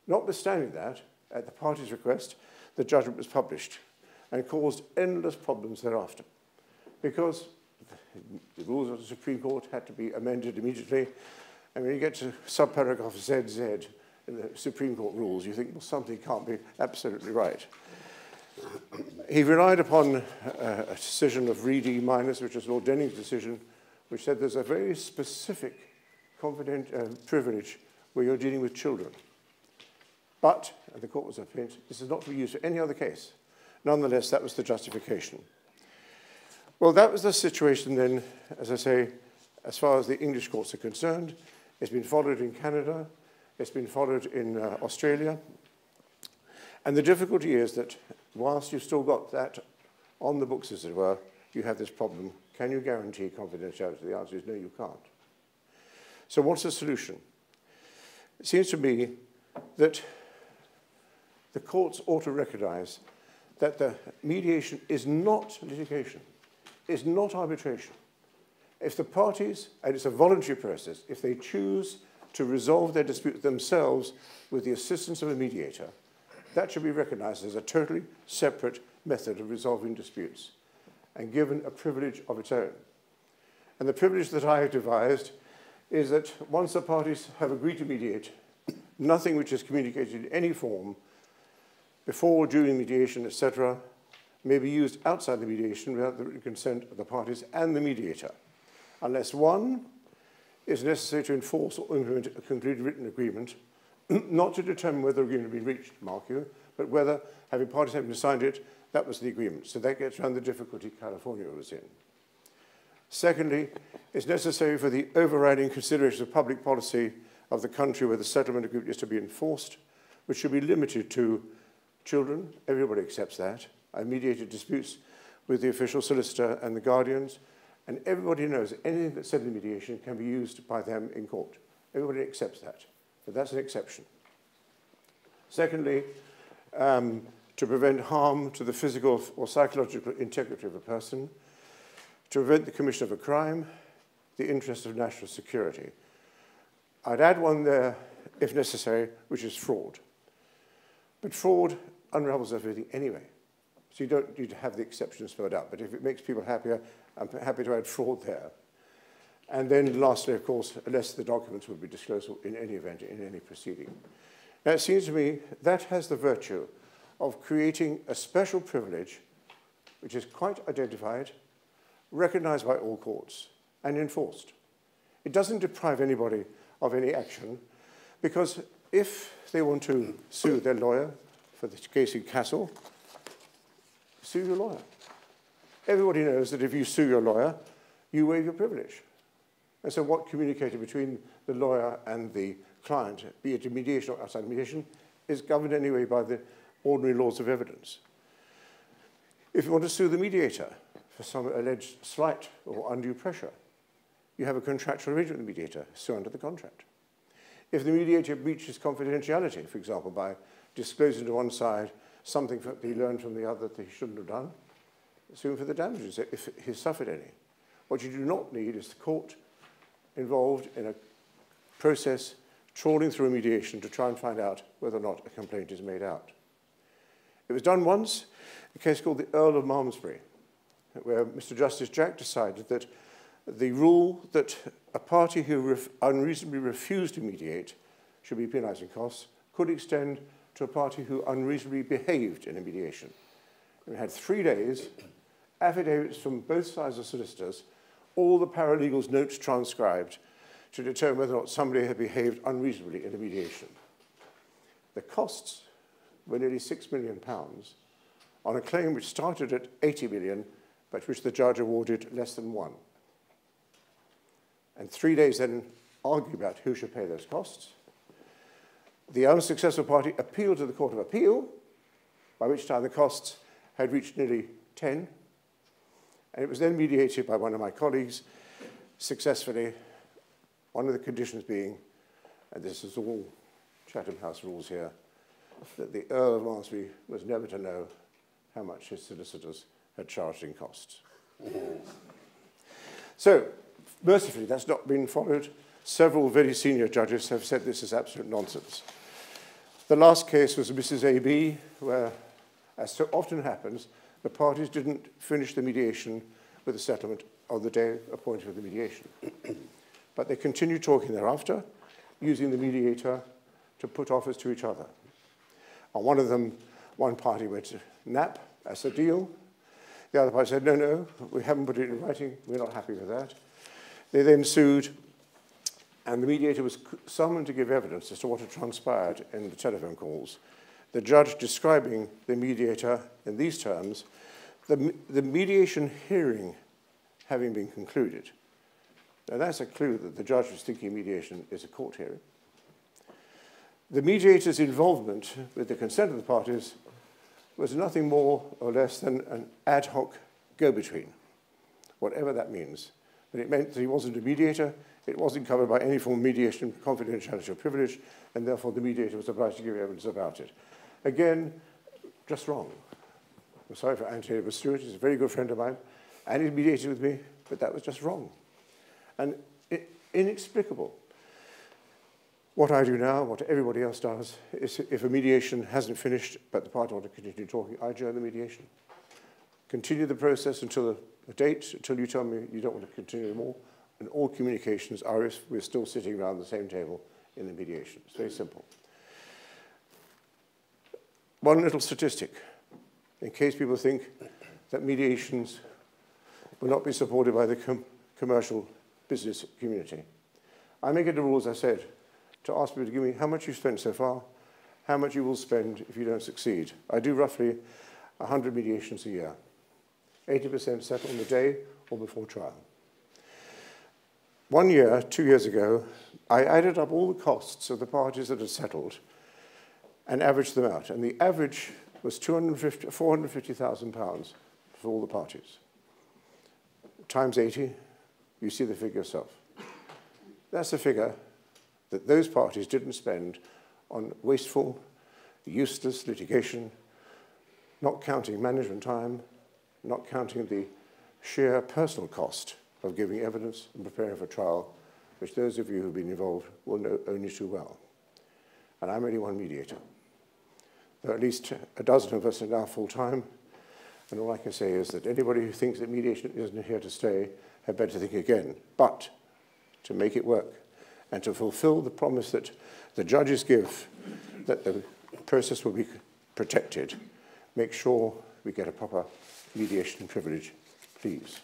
Notwithstanding that, at the party's request, the judgment was published and caused endless problems thereafter because the rules of the Supreme Court had to be amended immediately. And when you get to subparagraph ZZ in the Supreme Court rules, you think, well, something can't be absolutely right. He relied upon uh, a decision of Re D (Minors), which was Lord Denning's decision, which said there's a very specific confident uh, privilege where you're dealing with children. But, and the court was opinion, this is not to be used for any other case. Nonetheless, that was the justification. Well, that was the situation then, as I say, as far as the English courts are concerned. It's been followed in Canada, it's been followed in uh, Australia. And the difficulty is that whilst you've still got that on the books, as it were, you have this problem. Can you guarantee confidentiality? The answer is no, you can't. So what's the solution? It seems to me that the courts ought to recognize that the mediation is not litigation, is not arbitration. If the parties, and it's a voluntary process, if they choose to resolve their dispute themselves with the assistance of a mediator, that should be recognized as a totally separate method of resolving disputes and given a privilege of its own. And the privilege that I have devised is that once the parties have agreed to mediate, nothing which is communicated in any form before, during mediation, etc., may be used outside the mediation without the consent of the parties and the mediator, unless one is necessary to enforce or implement a concluded written agreement, not to determine whether agreement has been reached, mark you, but whether, having parties having signed it, that was the agreement. So that gets around the difficulty California was in. Secondly, it's necessary for the overriding consideration of public policy of the country where the settlement agreement is to be enforced, which should be limited to children, everybody accepts that, and mediated disputes with the official solicitor and the guardians, and everybody knows anything that's said in mediation can be used by them in court. Everybody accepts that, but that's an exception. Secondly, um, to prevent harm to the physical or psychological integrity of a person, to prevent the commission of a crime, the interest of national security. I'd add one there, if necessary, which is fraud. But fraud unravels everything anyway. So you don't need to have the exceptions spelled out. But if it makes people happier, I'm happy to add fraud there. And then lastly, of course, unless the documents would be disclosed in any event, in any proceeding. Now, it seems to me that has the virtue of creating a special privilege which is quite identified recognized by all courts and enforced. It doesn't deprive anybody of any action because if they want to sue their lawyer for the case in Cassel, sue your lawyer. Everybody knows that if you sue your lawyer, you waive your privilege. And so what communicated between the lawyer and the client, be it in mediation or outside mediation, is governed anyway by the ordinary laws of evidence. If you want to sue the mediator, for some alleged slight or undue pressure. You have a contractual arrangement with the mediator, so under the contract. If the mediator breaches confidentiality, for example, by disclosing to one side something that he learned from the other that he shouldn't have done, sue him for the damages if he suffered any. What you do not need is the court involved in a process trawling through a mediation to try and find out whether or not a complaint is made out. It was done once, a case called the Earl of Malmesbury where Mr. Justice Jack decided that the rule that a party who ref unreasonably refused to mediate should be penalized in costs could extend to a party who unreasonably behaved in a mediation. We had three days, affidavits from both sides of solicitors, all the paralegals' notes transcribed to determine whether or not somebody had behaved unreasonably in a mediation. The costs were nearly six million pounds on a claim which started at 80 million but which the judge awarded less than one. And three days then argue about who should pay those costs. The unsuccessful party appealed to the Court of Appeal, by which time the costs had reached nearly 10. And it was then mediated by one of my colleagues successfully, one of the conditions being, and this is all Chatham House rules here, that the Earl of Malmesbury was never to know how much his solicitors had charged in costs. so, mercifully, that's not been followed. Several very senior judges have said this is absolute nonsense. The last case was Mrs. A.B., where, as so often happens, the parties didn't finish the mediation with a settlement on the day appointed for the mediation. but they continued talking thereafter, using the mediator to put offers to each other. On one of them, one party went to nap, as a deal. The other party said, no, no, we haven't put it in writing, we're not happy with that. They then sued, and the mediator was summoned to give evidence as to what had transpired in the telephone calls. The judge describing the mediator in these terms, the, the mediation hearing having been concluded. Now that's a clue that the judge was thinking mediation is a court hearing. The mediator's involvement with the consent of the parties was nothing more or less than an ad hoc go-between, whatever that means. But it meant that he wasn't a mediator, it wasn't covered by any form of mediation, confidentiality or privilege, and therefore the mediator was obliged to give evidence about it. Again, just wrong. I'm sorry for Anthony but Stewart, he's a very good friend of mine, and he mediated with me, but that was just wrong. And inexplicable. What I do now, what everybody else does, is if a mediation hasn't finished, but the party want to continue talking, I join the mediation. Continue the process until a, date, until you tell me you don't want to continue anymore, and all communications are if we're still sitting around the same table in the mediation. It's very simple. One little statistic, in case people think that mediations will not be supported by the com commercial business community. I make it a rule, as I said, to ask people to give me how much you've spent so far, how much you will spend if you don't succeed. I do roughly 100 mediations a year. 80% settle on the day or before trial. One year, two years ago, I added up all the costs of the parties that had settled and averaged them out. And the average was 250, 450,000 pounds for all the parties. Times 80, you see the figure yourself. That's the figure that those parties didn't spend on wasteful, useless litigation, not counting management time, not counting the sheer personal cost of giving evidence and preparing for trial, which those of you who've been involved will know only too well. And I'm only one mediator. There are at least a dozen of us are now full-time, and all I can say is that anybody who thinks that mediation isn't here to stay had better think again. But to make it work and to fulfill the promise that the judges give that the process will be protected, make sure we get a proper mediation privilege, please.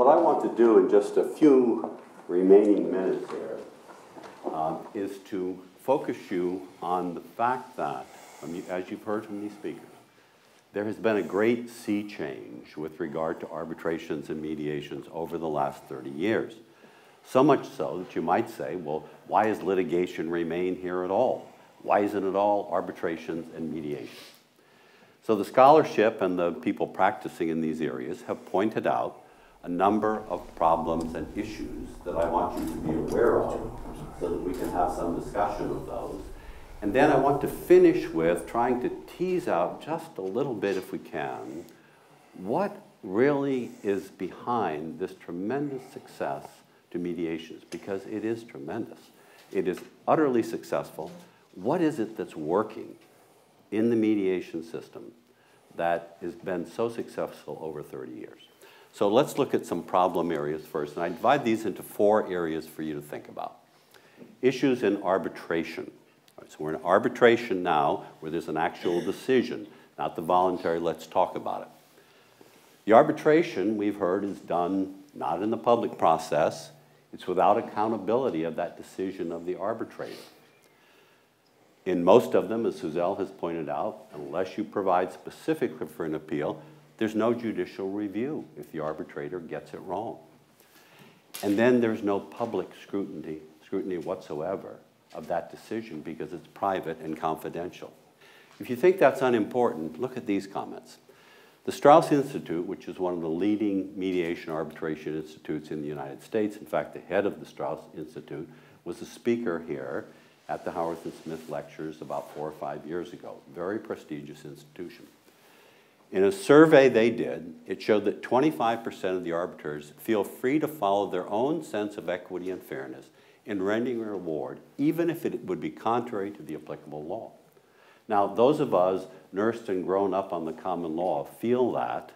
What I want to do in just a few remaining minutes here uh, is to focus you on the fact that, as you've heard from these speakers, there has been a great sea change with regard to arbitrations and mediations over the last 30 years. So much so that you might say, well, why does litigation remain here at all? Why isn't it all arbitrations and mediation? So the scholarship and the people practicing in these areas have pointed out a number of problems and issues that I want you to be aware of so that we can have some discussion of those and then I want to finish with trying to tease out just a little bit, if we can, what really is behind this tremendous success to mediations, because it is tremendous. It is utterly successful. What is it that's working in the mediation system that has been so successful over 30 years? So let's look at some problem areas first. And I divide these into four areas for you to think about. Issues in arbitration. So we're in arbitration now where there's an actual decision, not the voluntary, let's talk about it. The arbitration, we've heard, is done not in the public process. It's without accountability of that decision of the arbitrator. In most of them, as Suzelle has pointed out, unless you provide specifically for an appeal, there's no judicial review if the arbitrator gets it wrong. And then there's no public scrutiny, scrutiny whatsoever of that decision because it's private and confidential. If you think that's unimportant, look at these comments. The Straus Institute, which is one of the leading mediation arbitration institutes in the United States, in fact, the head of the Straus Institute was a speaker here at the Howarth Smith lectures about four or five years ago. Very prestigious institution. In a survey they did, it showed that 25% of the arbiters feel free to follow their own sense of equity and fairness in rendering a reward, even if it would be contrary to the applicable law. Now, those of us nursed and grown up on the common law feel that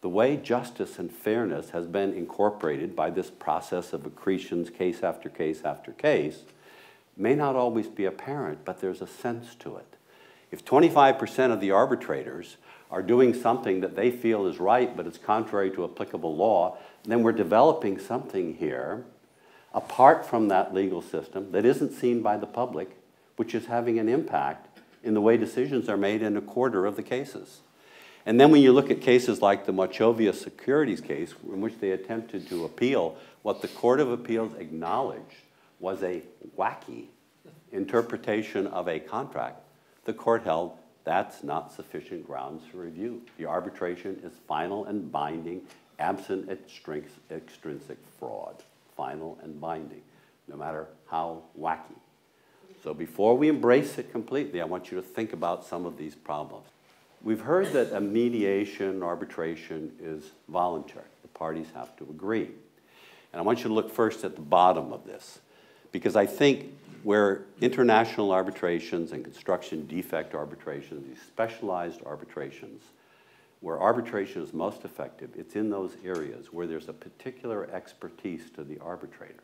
the way justice and fairness has been incorporated by this process of accretions, case after case after case, may not always be apparent, but there's a sense to it. If 25% of the arbitrators are doing something that they feel is right, but it's contrary to applicable law, then we're developing something here apart from that legal system that isn't seen by the public, which is having an impact in the way decisions are made in a quarter of the cases. And then when you look at cases like the Wachovia Securities case, in which they attempted to appeal, what the Court of Appeals acknowledged was a wacky interpretation of a contract. The court held that's not sufficient grounds for review. The arbitration is final and binding, absent extrinsic fraud. Final and binding, no matter how wacky. So before we embrace it completely, I want you to think about some of these problems. We've heard that a mediation arbitration is voluntary. The parties have to agree. And I want you to look first at the bottom of this, because I think where international arbitrations and construction defect arbitrations, these specialized arbitrations, where arbitration is most effective, it's in those areas where there's a particular expertise to the arbitrator.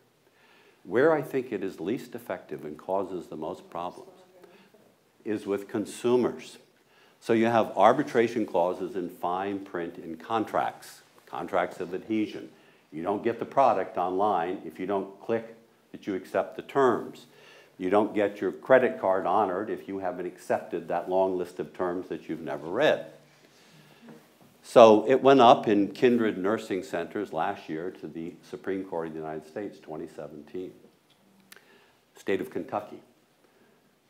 Where I think it is least effective and causes the most problems is with consumers. So you have arbitration clauses in fine print in contracts, contracts of adhesion. You don't get the product online if you don't click that you accept the terms. You don't get your credit card honored if you haven't accepted that long list of terms that you've never read. So it went up in kindred nursing centers last year to the Supreme Court of the United States, 2017. State of Kentucky.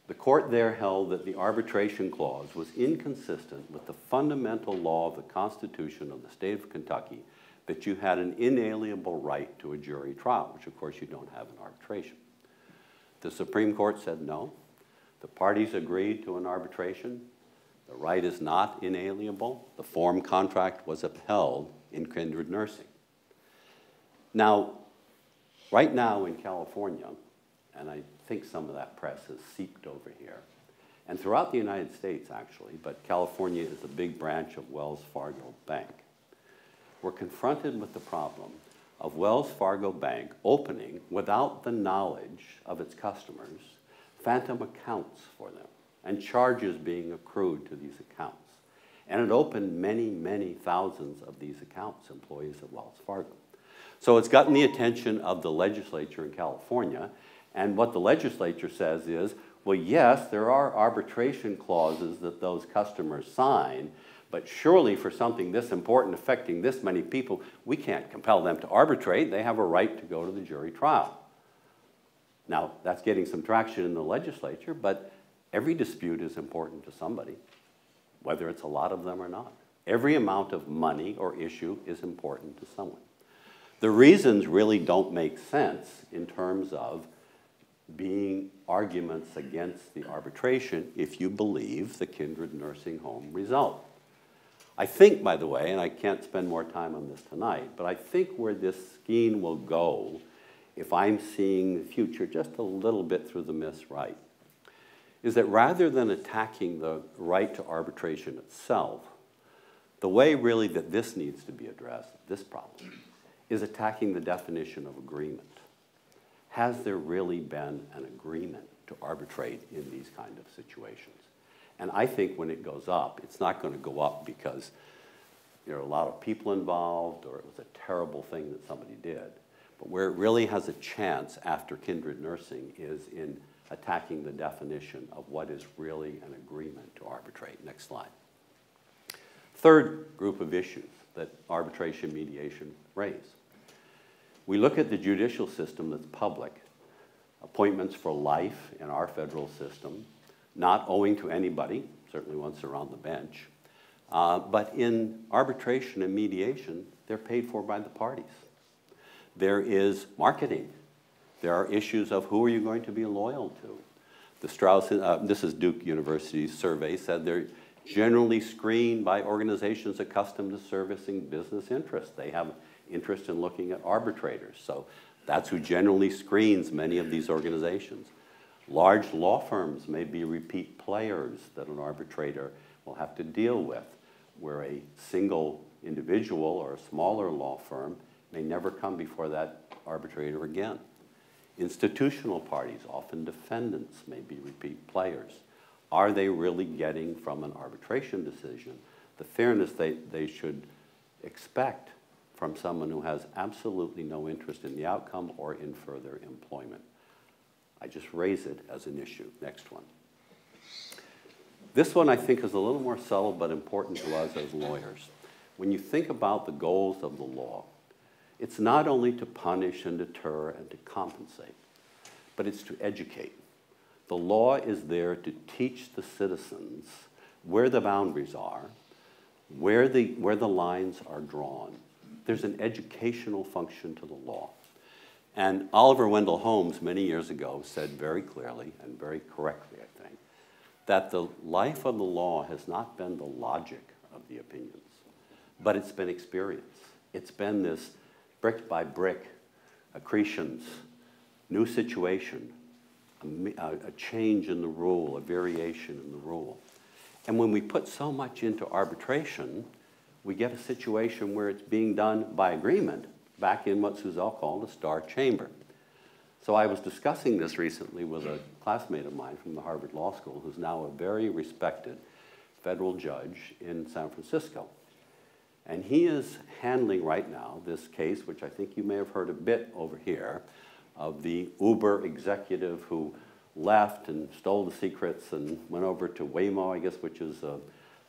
The court there held that the arbitration clause was inconsistent with the fundamental law of the Constitution of the state of Kentucky that you had an inalienable right to a jury trial, which of course you don't have in arbitration. The Supreme Court said no. The parties agreed to an arbitration. The right is not inalienable. The form contract was upheld in kindred nursing. Now, right now in California, and I think some of that press has seeped over here, and throughout the United States actually, but California is a big branch of Wells Fargo Bank. We're confronted with the problem of Wells Fargo Bank opening, without the knowledge of its customers, phantom accounts for them and charges being accrued to these accounts. And it opened many, many thousands of these accounts, employees of Wells Fargo. So it's gotten the attention of the legislature in California, and what the legislature says is, well, yes, there are arbitration clauses that those customers sign, but surely for something this important affecting this many people, we can't compel them to arbitrate. They have a right to go to the jury trial. Now, that's getting some traction in the legislature, but every dispute is important to somebody, whether it's a lot of them or not. Every amount of money or issue is important to someone. The reasons really don't make sense in terms of being arguments against the arbitration if you believe the kindred nursing home result. I think, by the way, and I can't spend more time on this tonight, but I think where this scheme will go, if I'm seeing the future just a little bit through the mist right, is that rather than attacking the right to arbitration itself, the way really that this needs to be addressed, this problem, is attacking the definition of agreement. Has there really been an agreement to arbitrate in these kind of situations? And I think when it goes up, it's not going to go up because there are a lot of people involved or it was a terrible thing that somebody did. But where it really has a chance after kindred nursing is in attacking the definition of what is really an agreement to arbitrate. Next slide. Third group of issues that arbitration mediation raise. We look at the judicial system that's public, appointments for life in our federal system, not owing to anybody, certainly once they're on the bench. Uh, but in arbitration and mediation, they're paid for by the parties. There is marketing. There are issues of who are you going to be loyal to. The Straus, uh, this is Duke University's survey, said they're generally screened by organizations accustomed to servicing business interests. They have interest in looking at arbitrators. So that's who generally screens many of these organizations. Large law firms may be repeat players that an arbitrator will have to deal with, where a single individual or a smaller law firm may never come before that arbitrator again. Institutional parties, often defendants, may be repeat players. Are they really getting from an arbitration decision the fairness they, they should expect from someone who has absolutely no interest in the outcome or in further employment? I just raise it as an issue. Next one. This one I think is a little more subtle but important to us as lawyers. When you think about the goals of the law, it's not only to punish and deter and to compensate, but it's to educate. The law is there to teach the citizens where the boundaries are, where the, where the lines are drawn. There's an educational function to the law. And Oliver Wendell Holmes, many years ago, said very clearly and very correctly, I think, that the life of the law has not been the logic of the opinions, but it's been experience. It's been this brick by brick, accretions, new situation, a, a, change in the rule, a variation in the rule. And when we put so much into arbitration, we get a situation where it's being done by agreement back in what Suzelle called a star chamber. So I was discussing this recently with a classmate of mine from the Harvard Law School who's now a very respected federal judge in San Francisco. And he is handling right now this case, which I think you may have heard a bit over here, of the Uber executive who left and stole the secrets and went over to Waymo, I guess, which is a,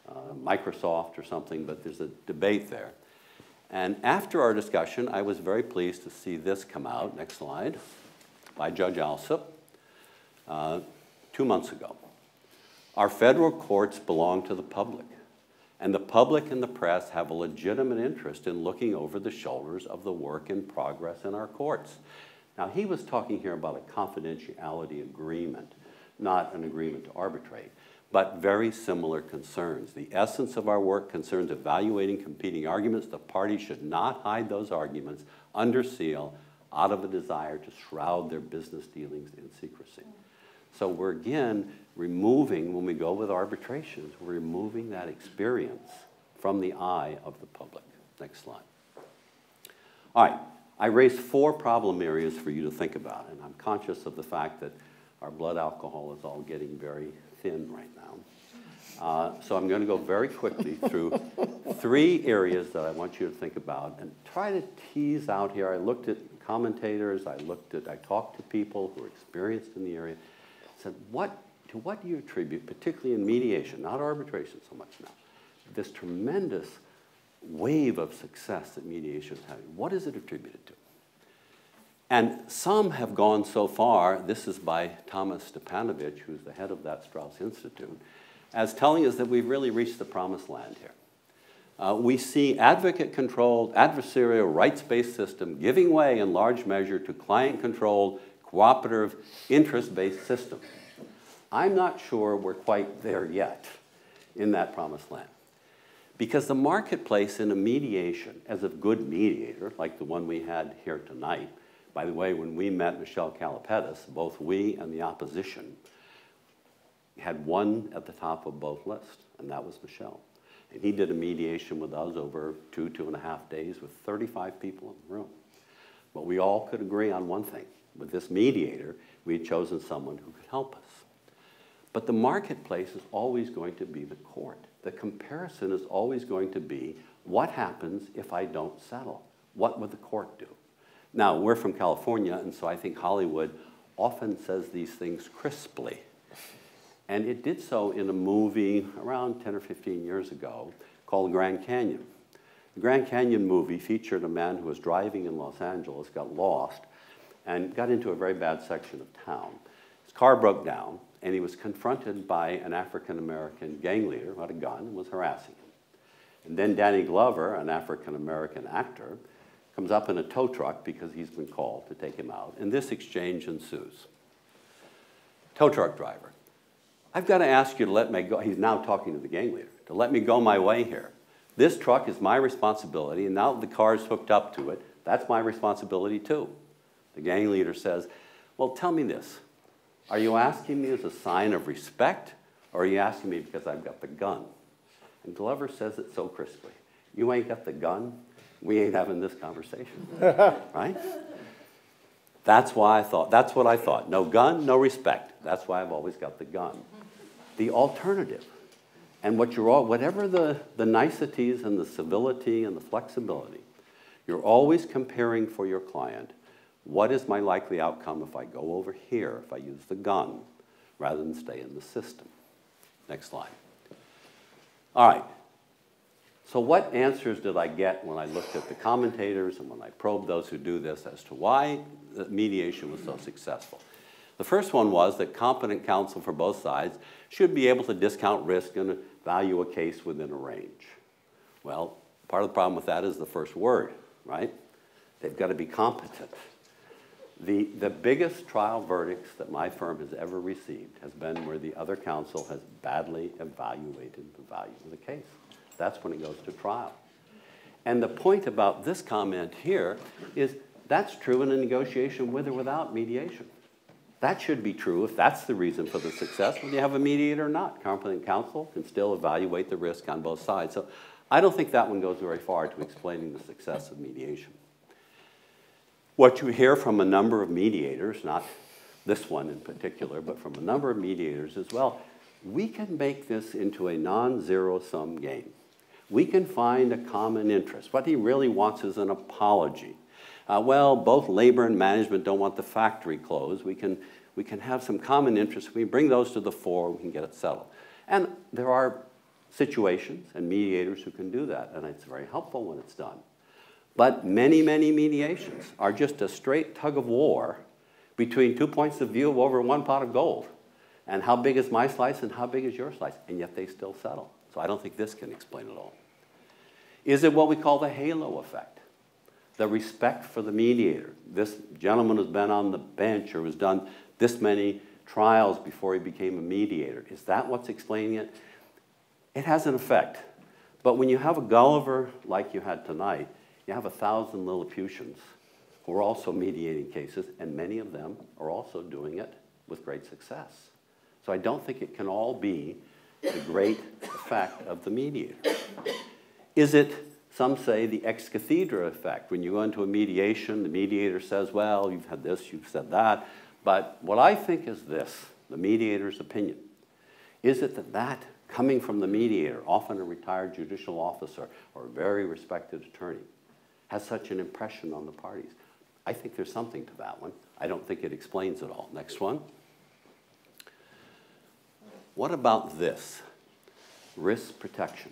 a Microsoft or something, but there's a debate there. And after our discussion, I was very pleased to see this come out, next slide, by Judge Alsup uh, two months ago. Our federal courts belong to the public. And the public and the press have a legitimate interest in looking over the shoulders of the work in progress in our courts. Now, he was talking here about a confidentiality agreement, not an agreement to arbitrate, but very similar concerns. The essence of our work concerns evaluating competing arguments. The parties should not hide those arguments under seal out of a desire to shroud their business dealings in secrecy. So we're again removing, when we go with arbitrations, we're removing that experience from the eye of the public. Next slide. All right, I raised four problem areas for you to think about, and I'm conscious of the fact that our blood alcohol is all getting very thin right now. Uh, so I'm going to go very quickly through three areas that I want you to think about and try to tease out here. I looked at commentators, I looked at, I talked to people who are experienced in the area, said, what, to what do you attribute, particularly in mediation, not arbitration so much now, this tremendous wave of success that mediation is having? What is it attributed to? And some have gone so far, this is by Thomas Stipanowich, who's the head of that Straus Institute, as telling us that we've really reached the promised land here. Uh, we see advocate-controlled, adversarial, rights-based system giving way in large measure to client-controlled, cooperative, interest-based system. I'm not sure we're quite there yet in that promised land. Because the marketplace in a mediation, as a good mediator, like the one we had here tonight, by the way, when we met Michel Kallipetis, both we and the opposition had one at the top of both lists, and that was Michel. And he did a mediation with us over two, two and a half days with 35 people in the room. But we all could agree on one thing with this mediator, we had chosen someone who could help us. But the marketplace is always going to be the court. The comparison is always going to be what happens if I don't settle? What would the court do? Now, we're from California, and so I think Hollywood often says these things crisply. And it did so in a movie around 10 or 15 years ago called Grand Canyon. The Grand Canyon movie featured a man who was driving in Los Angeles, got lost, and got into a very bad section of town. His car broke down, and he was confronted by an African American gang leader who had a gun and was harassing him. And then Danny Glover, an African American actor, comes up in a tow truck because he's been called to take him out, and this exchange ensues. Tow truck driver, I've got to ask you to let me go. He's now talking to the gang leader, to let me go my way here. This truck is my responsibility, and now the car is hooked up to it. That's my responsibility too. The gang leader says, Well, tell me this. Are you asking me as a sign of respect, or are you asking me because I've got the gun? And Glover says it so crisply. you ain't got the gun, we ain't having this conversation, right? That's why I thought, that's what I thought. No gun, no respect. That's why I've always got the gun. The alternative, and what you're all, whatever the, the niceties and the civility and the flexibility, you're always comparing for your client what is my likely outcome if I go over here, if I use the gun, rather than stay in the system. Next slide. All right. So what answers did I get when I looked at the commentators and when I probed those who do this as to why mediation was so successful? The first one was that competent counsel for both sides should be able to discount risk and value a case within a range. Well, part of the problem with that is the first word, right? They've got to be competent. The, the biggest trial verdicts that my firm has ever received has been where the other counsel has badly evaluated the value of the case. That's when it goes to trial. And the point about this comment here is that's true in a negotiation with or without mediation. That should be true if that's the reason for the success, whether you have a mediator or not. Competent counsel can still evaluate the risk on both sides. So I don't think that one goes very far to explaining the success of mediation. What you hear from a number of mediators, not this one in particular, but from a number of mediators as well, we can make this into a non-zero sum game. We can find a common interest. What he really wants is an apology. Uh, well, both labor and management don't want the factory closed. We can, we can have some common interests. We bring those to the fore, we can get it settled. And there are situations and mediators who can do that, and it's very helpful when it's done. But many, many mediations are just a straight tug of war between two points of view over one pot of gold. And how big is my slice and how big is your slice? And yet they still settle. So I don't think this can explain it all. Is it what we call the halo effect? The respect for the mediator. This gentleman has been on the bench or has done this many trials before he became a mediator. Is that what's explaining it? It has an effect. But when you have a Gulliver like you had tonight, you have a thousand Lilliputians who are also mediating cases, and many of them are also doing it with great success. So I don't think it can all be the great effect of the mediator. Is it, some say, the ex cathedra effect? When you go into a mediation, the mediator says, well, you've had this, you've said that. But what I think is this, the mediator's opinion, is it that that coming from the mediator, often a retired judicial officer or a very respected attorney, has such an impression on the parties. I think there's something to that one. I don't think it explains it all. Next one. What about this? Risk protection.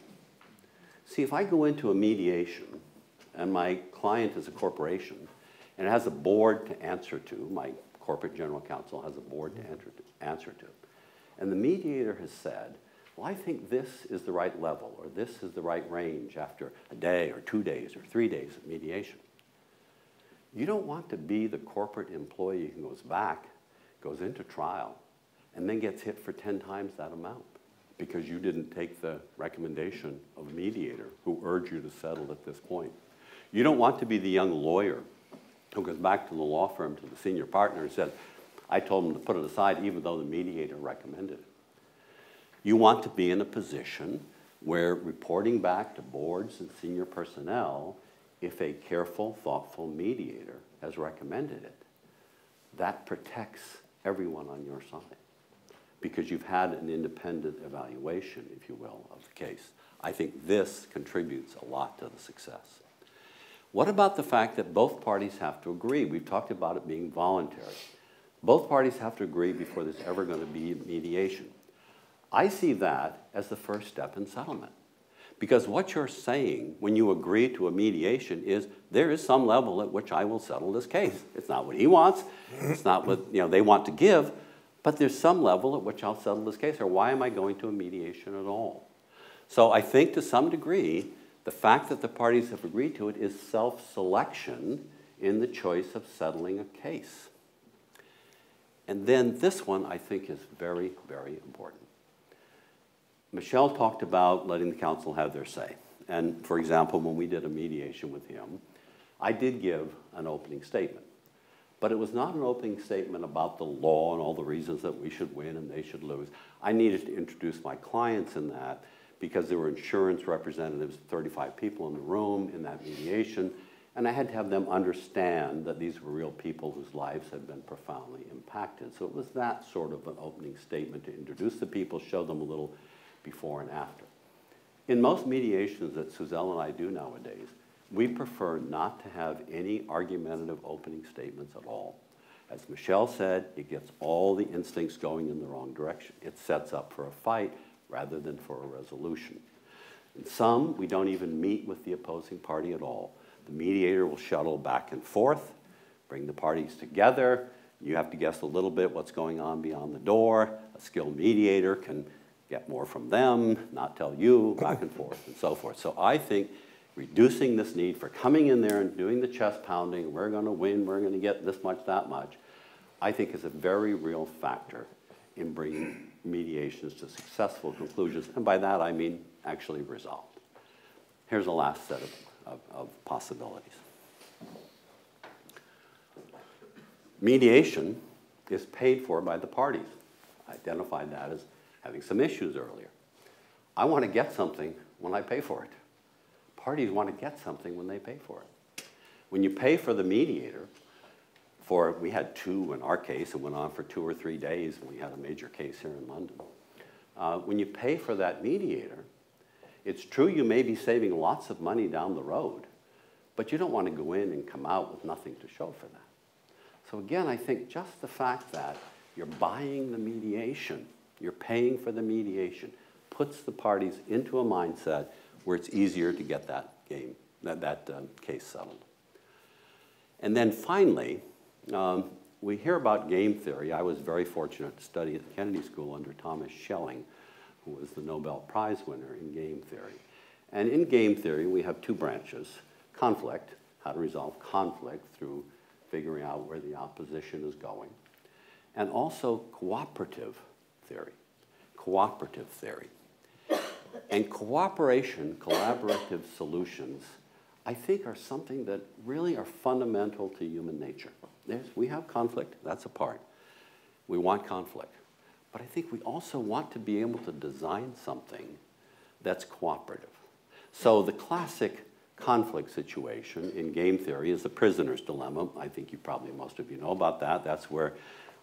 See, if I go into a mediation and my client is a corporation and it has a board to answer to, my corporate general counsel has a board to answer to, and the mediator has said, well, I think this is the right level, or this is the right range after a day, or two days, or three days of mediation. You don't want to be the corporate employee who goes back, goes into trial, and then gets hit for 10 times that amount because you didn't take the recommendation of a mediator who urged you to settle at this point. You don't want to be the young lawyer who goes back to the law firm, to the senior partner, and says, I told him to put it aside even though the mediator recommended it. You want to be in a position where reporting back to boards and senior personnel, if a careful, thoughtful mediator has recommended it, that protects everyone on your side because you've had an independent evaluation, if you will, of the case. I think this contributes a lot to the success. What about the fact that both parties have to agree? We've talked about it being voluntary. Both parties have to agree before there's ever going to be mediation. I see that as the first step in settlement. Because what you're saying when you agree to a mediation is there is some level at which I will settle this case. It's not what he wants, it's not what you know, they want to give, but there's some level at which I'll settle this case, or why am I going to a mediation at all? So I think to some degree, the fact that the parties have agreed to it is self selection in the choice of settling a case. And then this one I think is very, very important. Michel talked about letting the counsel have their say. And for example, when we did a mediation with him, I did give an opening statement. But it was not an opening statement about the law and all the reasons that we should win and they should lose. I needed to introduce my clients in that because there were insurance representatives, 35 people in the room in that mediation, and I had to have them understand that these were real people whose lives had been profoundly impacted. So it was that sort of an opening statement to introduce the people, show them a little before and after. In most mediations that Suzelle and I do nowadays, we prefer not to have any argumentative opening statements at all. As Michel said, it gets all the instincts going in the wrong direction. It sets up for a fight rather than for a resolution. In some, we don't even meet with the opposing party at all. The mediator will shuttle back and forth, bring the parties together. You have to guess a little bit what's going on beyond the door. A skilled mediator can get more from them, not tell you, back and forth, and so forth. So I think reducing this need for coming in there and doing the chest pounding, we're going to win, we're going to get this much, that much, I think is a very real factor in bringing mediations to successful conclusions. And by that, I mean actually resolved. Here's a last set of, of, of possibilities. Mediation is paid for by the parties. I identified that as having some issues earlier. I want to get something when I pay for it. Parties want to get something when they pay for it. When you pay for the mediator, for we had two in our case, it went on for two or three days, and we had a major case here in London. Uh, when you pay for that mediator, it's true you may be saving lots of money down the road, but you don't want to go in and come out with nothing to show for that. So again, I think just the fact that you're buying the mediation, you're paying for the mediation, puts the parties into a mindset where it's easier to get that game, that, that um, case settled. And then finally, um, we hear about game theory. I was very fortunate to study at the Kennedy School under Thomas Schelling, who was the Nobel Prize winner in game theory. And in game theory, we have two branches, conflict, how to resolve conflict through figuring out where the opposition is going, and also cooperative theory, cooperative theory. And cooperation, collaborative solutions, I think are something that really are fundamental to human nature. We have conflict, that's a part. We want conflict. But I think we also want to be able to design something that's cooperative. So the classic conflict situation in game theory is the prisoner's dilemma. I think you probably, most of you know about that. That's where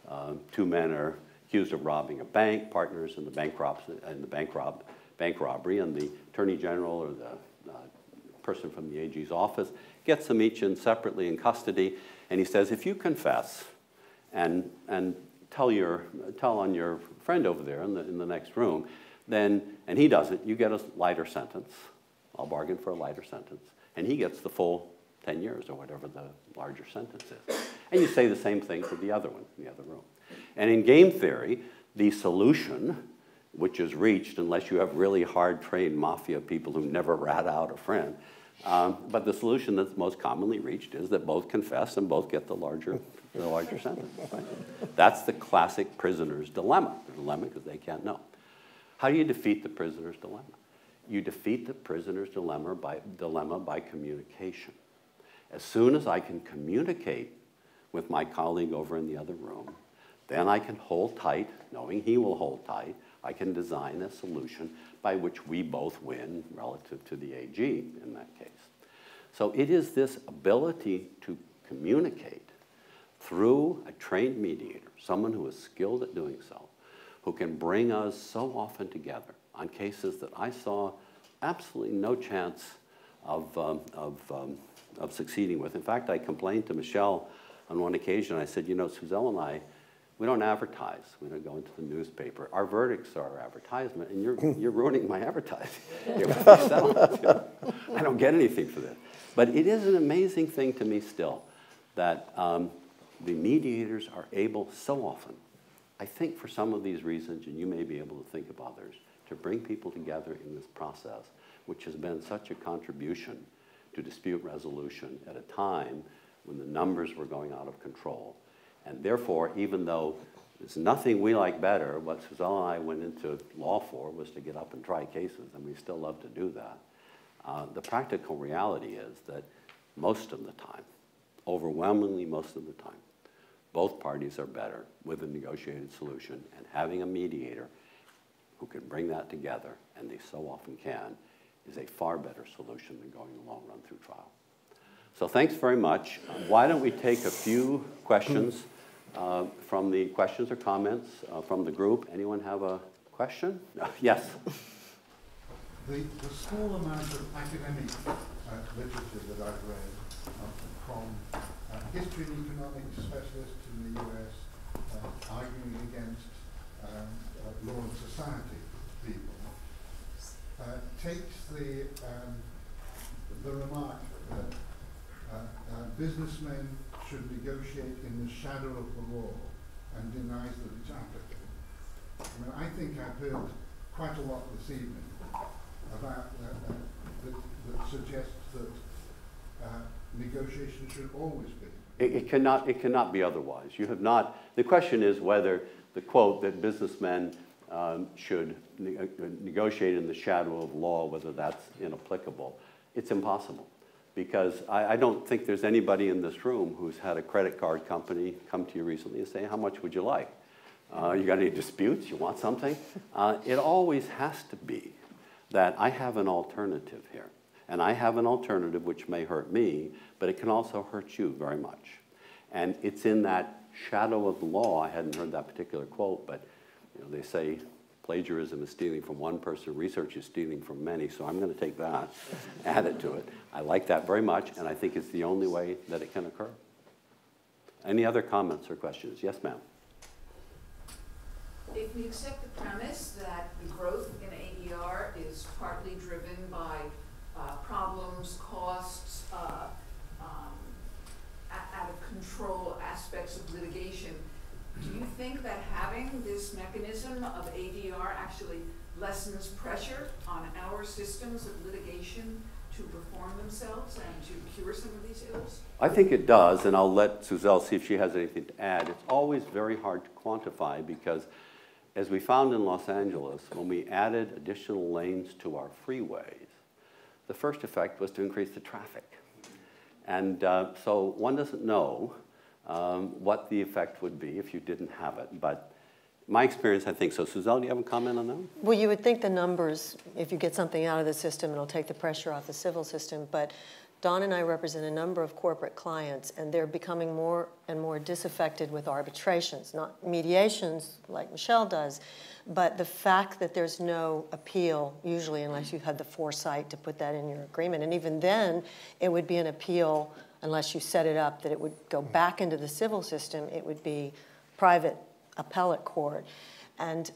uh, two men are accused of robbing a bank, partners in the bank, rob, in the bank, rob, bank robbery, and the attorney general or the uh, person from the AG's office gets them each in separately in custody, and he says, if you confess and, and tell, your, tell on your friend over there in the, in the next room, then, and he does it, you get a lighter sentence. I'll bargain for a lighter sentence. And he gets the full 10 years or whatever the larger sentence is. And you say the same thing to the other one in the other room. And in game theory, the solution, which is reached unless you have really hard trained mafia people who never rat out a friend, um, but the solution that's most commonly reached is that both confess and both get the larger, the larger sentence. Right? That's the classic prisoner's dilemma. The dilemma because they can't know. How do you defeat the prisoner's dilemma? You defeat the prisoner's dilemma by, dilemma by communication. As soon as I can communicate with my colleague over in the other room, then I can hold tight, knowing he will hold tight. I can design a solution by which we both win relative to the AG in that case. So it is this ability to communicate through a trained mediator, someone who is skilled at doing so, who can bring us so often together on cases that I saw absolutely no chance of, um, of, um, of succeeding with. In fact, I complained to Michel on one occasion. I said, you know, Suzelle and I, we don't advertise. We don't go into the newspaper. Our verdicts are our advertisement, and you're, you're ruining my advertising. I don't get anything for this. But it is an amazing thing to me still that um, the mediators are able so often, I think for some of these reasons, and you may be able to think of others, to bring people together in this process, which has been such a contribution to dispute resolution at a time when the numbers were going out of control and therefore, even though there's nothing we like better, what Suzelle and I went into law for was to get up and try cases, and we still love to do that. Uh, the practical reality is that most of the time, overwhelmingly most of the time, both parties are better with a negotiated solution, and having a mediator who can bring that together, and they so often can, is a far better solution than going the long run through trial. So thanks very much. Why don't we take a few questions uh, from the questions or comments uh, from the group? Anyone have a question? Yes. The, the small amount of academic uh, literature that I've read uh, from uh, history and economics specialists in the US arguing against um, law and society people takes the, um, the remark that businessmen should negotiate in the shadow of the law and denies that it's applicable. I mean, I think I've heard quite a lot this evening about uh, uh, that, that suggests that uh, negotiation should always be. It, it cannot, it cannot be otherwise. You have not, the question is whether the quote that businessmen um, should ne- uh, negotiate in the shadow of law, whether that's inapplicable. It's impossible. Because I, I don't think there's anybody in this room who's had a credit card company come to you recently and say, how much would you like? Uh, you got any disputes? You want something? Uh, it always has to be that I have an alternative here. And I have an alternative which may hurt me, but it can also hurt you very much. And it's in that shadow of the law. I hadn't heard that particular quote, but you know, they say plagiarism is stealing from one person, research is stealing from many, so I'm going to take that, add it to it. I like that very much, and I think it's the only way that it can occur. Any other comments or questions? Yes, ma'am. If we accept the premise that the growth in ADR is partly driven by uh, problems, costs, uh, um, out of control aspects of litigation, do you think that having this mechanism of ADR actually lessens pressure on our systems of litigation to perform themselves and to cure some of these ills? I think it does, and I'll let Suzelle see if she has anything to add. It's always very hard to quantify because, as we found in Los Angeles, when we added additional lanes to our freeways, the first effect was to increase the traffic. And uh, so one doesn't know um, what the effect would be if you didn't have it. But my experience, I think so. Suzelle, do you have a comment on that? Well, you would think the numbers, if you get something out of the system, it'll take the pressure off the civil system. But Don and I represent a number of corporate clients, and they're becoming more and more disaffected with arbitrations, not mediations like Michel does, but the fact that there's no appeal, usually unless you had the foresight to put that in your agreement. And even then, it would be an appeal unless you set it up that it would go back into the civil system, it would be private appellate court. And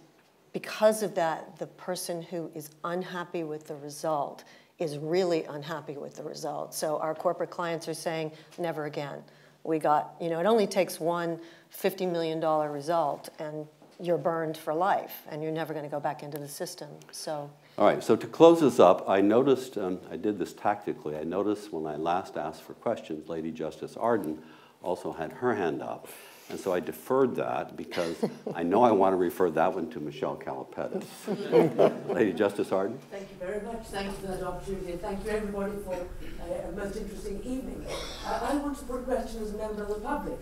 because of that, the person who is unhappy with the result is really unhappy with the result. So our corporate clients are saying, never again. We got, you know, it only takes one $50 million result and you're burned for life and you're never going to go back into the system. So. All right, so to close this up, I noticed, um, I did this tactically, I noticed when I last asked for questions, Lady Justice Arden also had her hand up. And so I deferred that because I know I want to refer that one to Michel Kallipetis. Lady Justice Arden? Thank you very much. Thank you for that opportunity. Thank you everybody for uh, a most interesting evening. Uh, I want to put a question as a member of the public.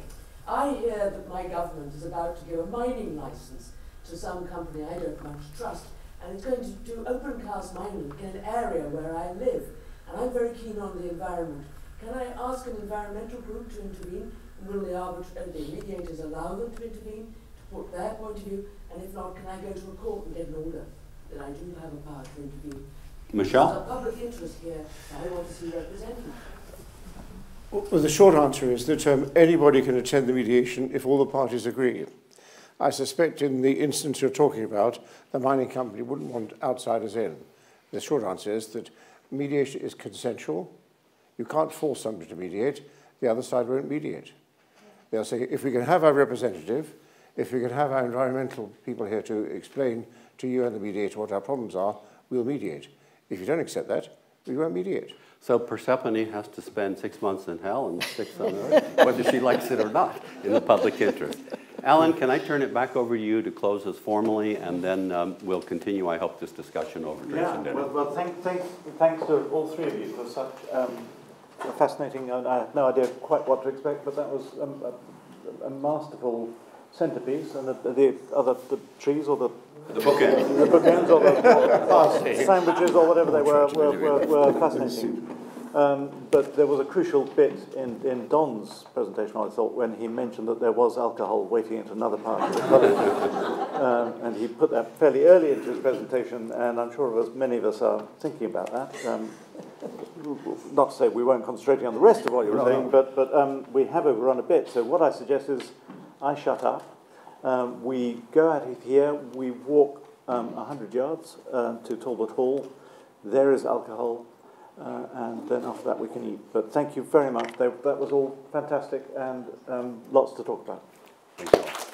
I hear that my government is about to give a mining license to some company I don't much trust, and it's going to do open cast mining in an area where I live, and I'm very keen on the environment. Can I ask an environmental group to intervene? Will the, arbit- uh, the mediators allow them to intervene, to put their point of view? And if not, can I go to a court and get an order that I do have a power to intervene? Michel? There's a public interest here that I want to see represented. Well, the short answer is that um, anybody can attend the mediation if all the parties agree. I suspect in the instance you're talking about, the mining company wouldn't want outsiders in. The short answer is that mediation is consensual. You can't force somebody to mediate. The other side won't mediate. They'll say, if we can have our representative, if we can have our environmental people here to explain to you and the mediator what our problems are, we'll mediate. If you don't accept that, we won't mediate. So Persephone has to spend six months in hell and six on earth, whether she likes it or not, in the public interest. Alan, can I turn it back over to you to close us formally, and then um, we'll continue, I hope, this discussion over drinks Yeah, and dinner. well, well thank, thanks, thanks to all three of you for such um, a fascinating, and I had no idea quite what to expect, but that was um, a, a masterful centerpiece, and the, the other the trees or the The bookend. the bookends or the sandwiches or whatever they were were, were, were fascinating. Um, but there was a crucial bit in, in Don's presentation, I thought, when he mentioned that there was alcohol waiting at another part of the um, and he put that fairly early into his presentation, and I'm sure of us, many of us are thinking about that. Um, not to say we weren't concentrating on the rest of what you were saying, but, but um, we have overrun a bit. So what I suggest is I shut up. Um, we go out of here, we walk um, 100 yards uh, to Talbot Hall. There is alcohol, uh, and then after that we can eat. But thank you very much. They, that was all fantastic and um, lots to talk about.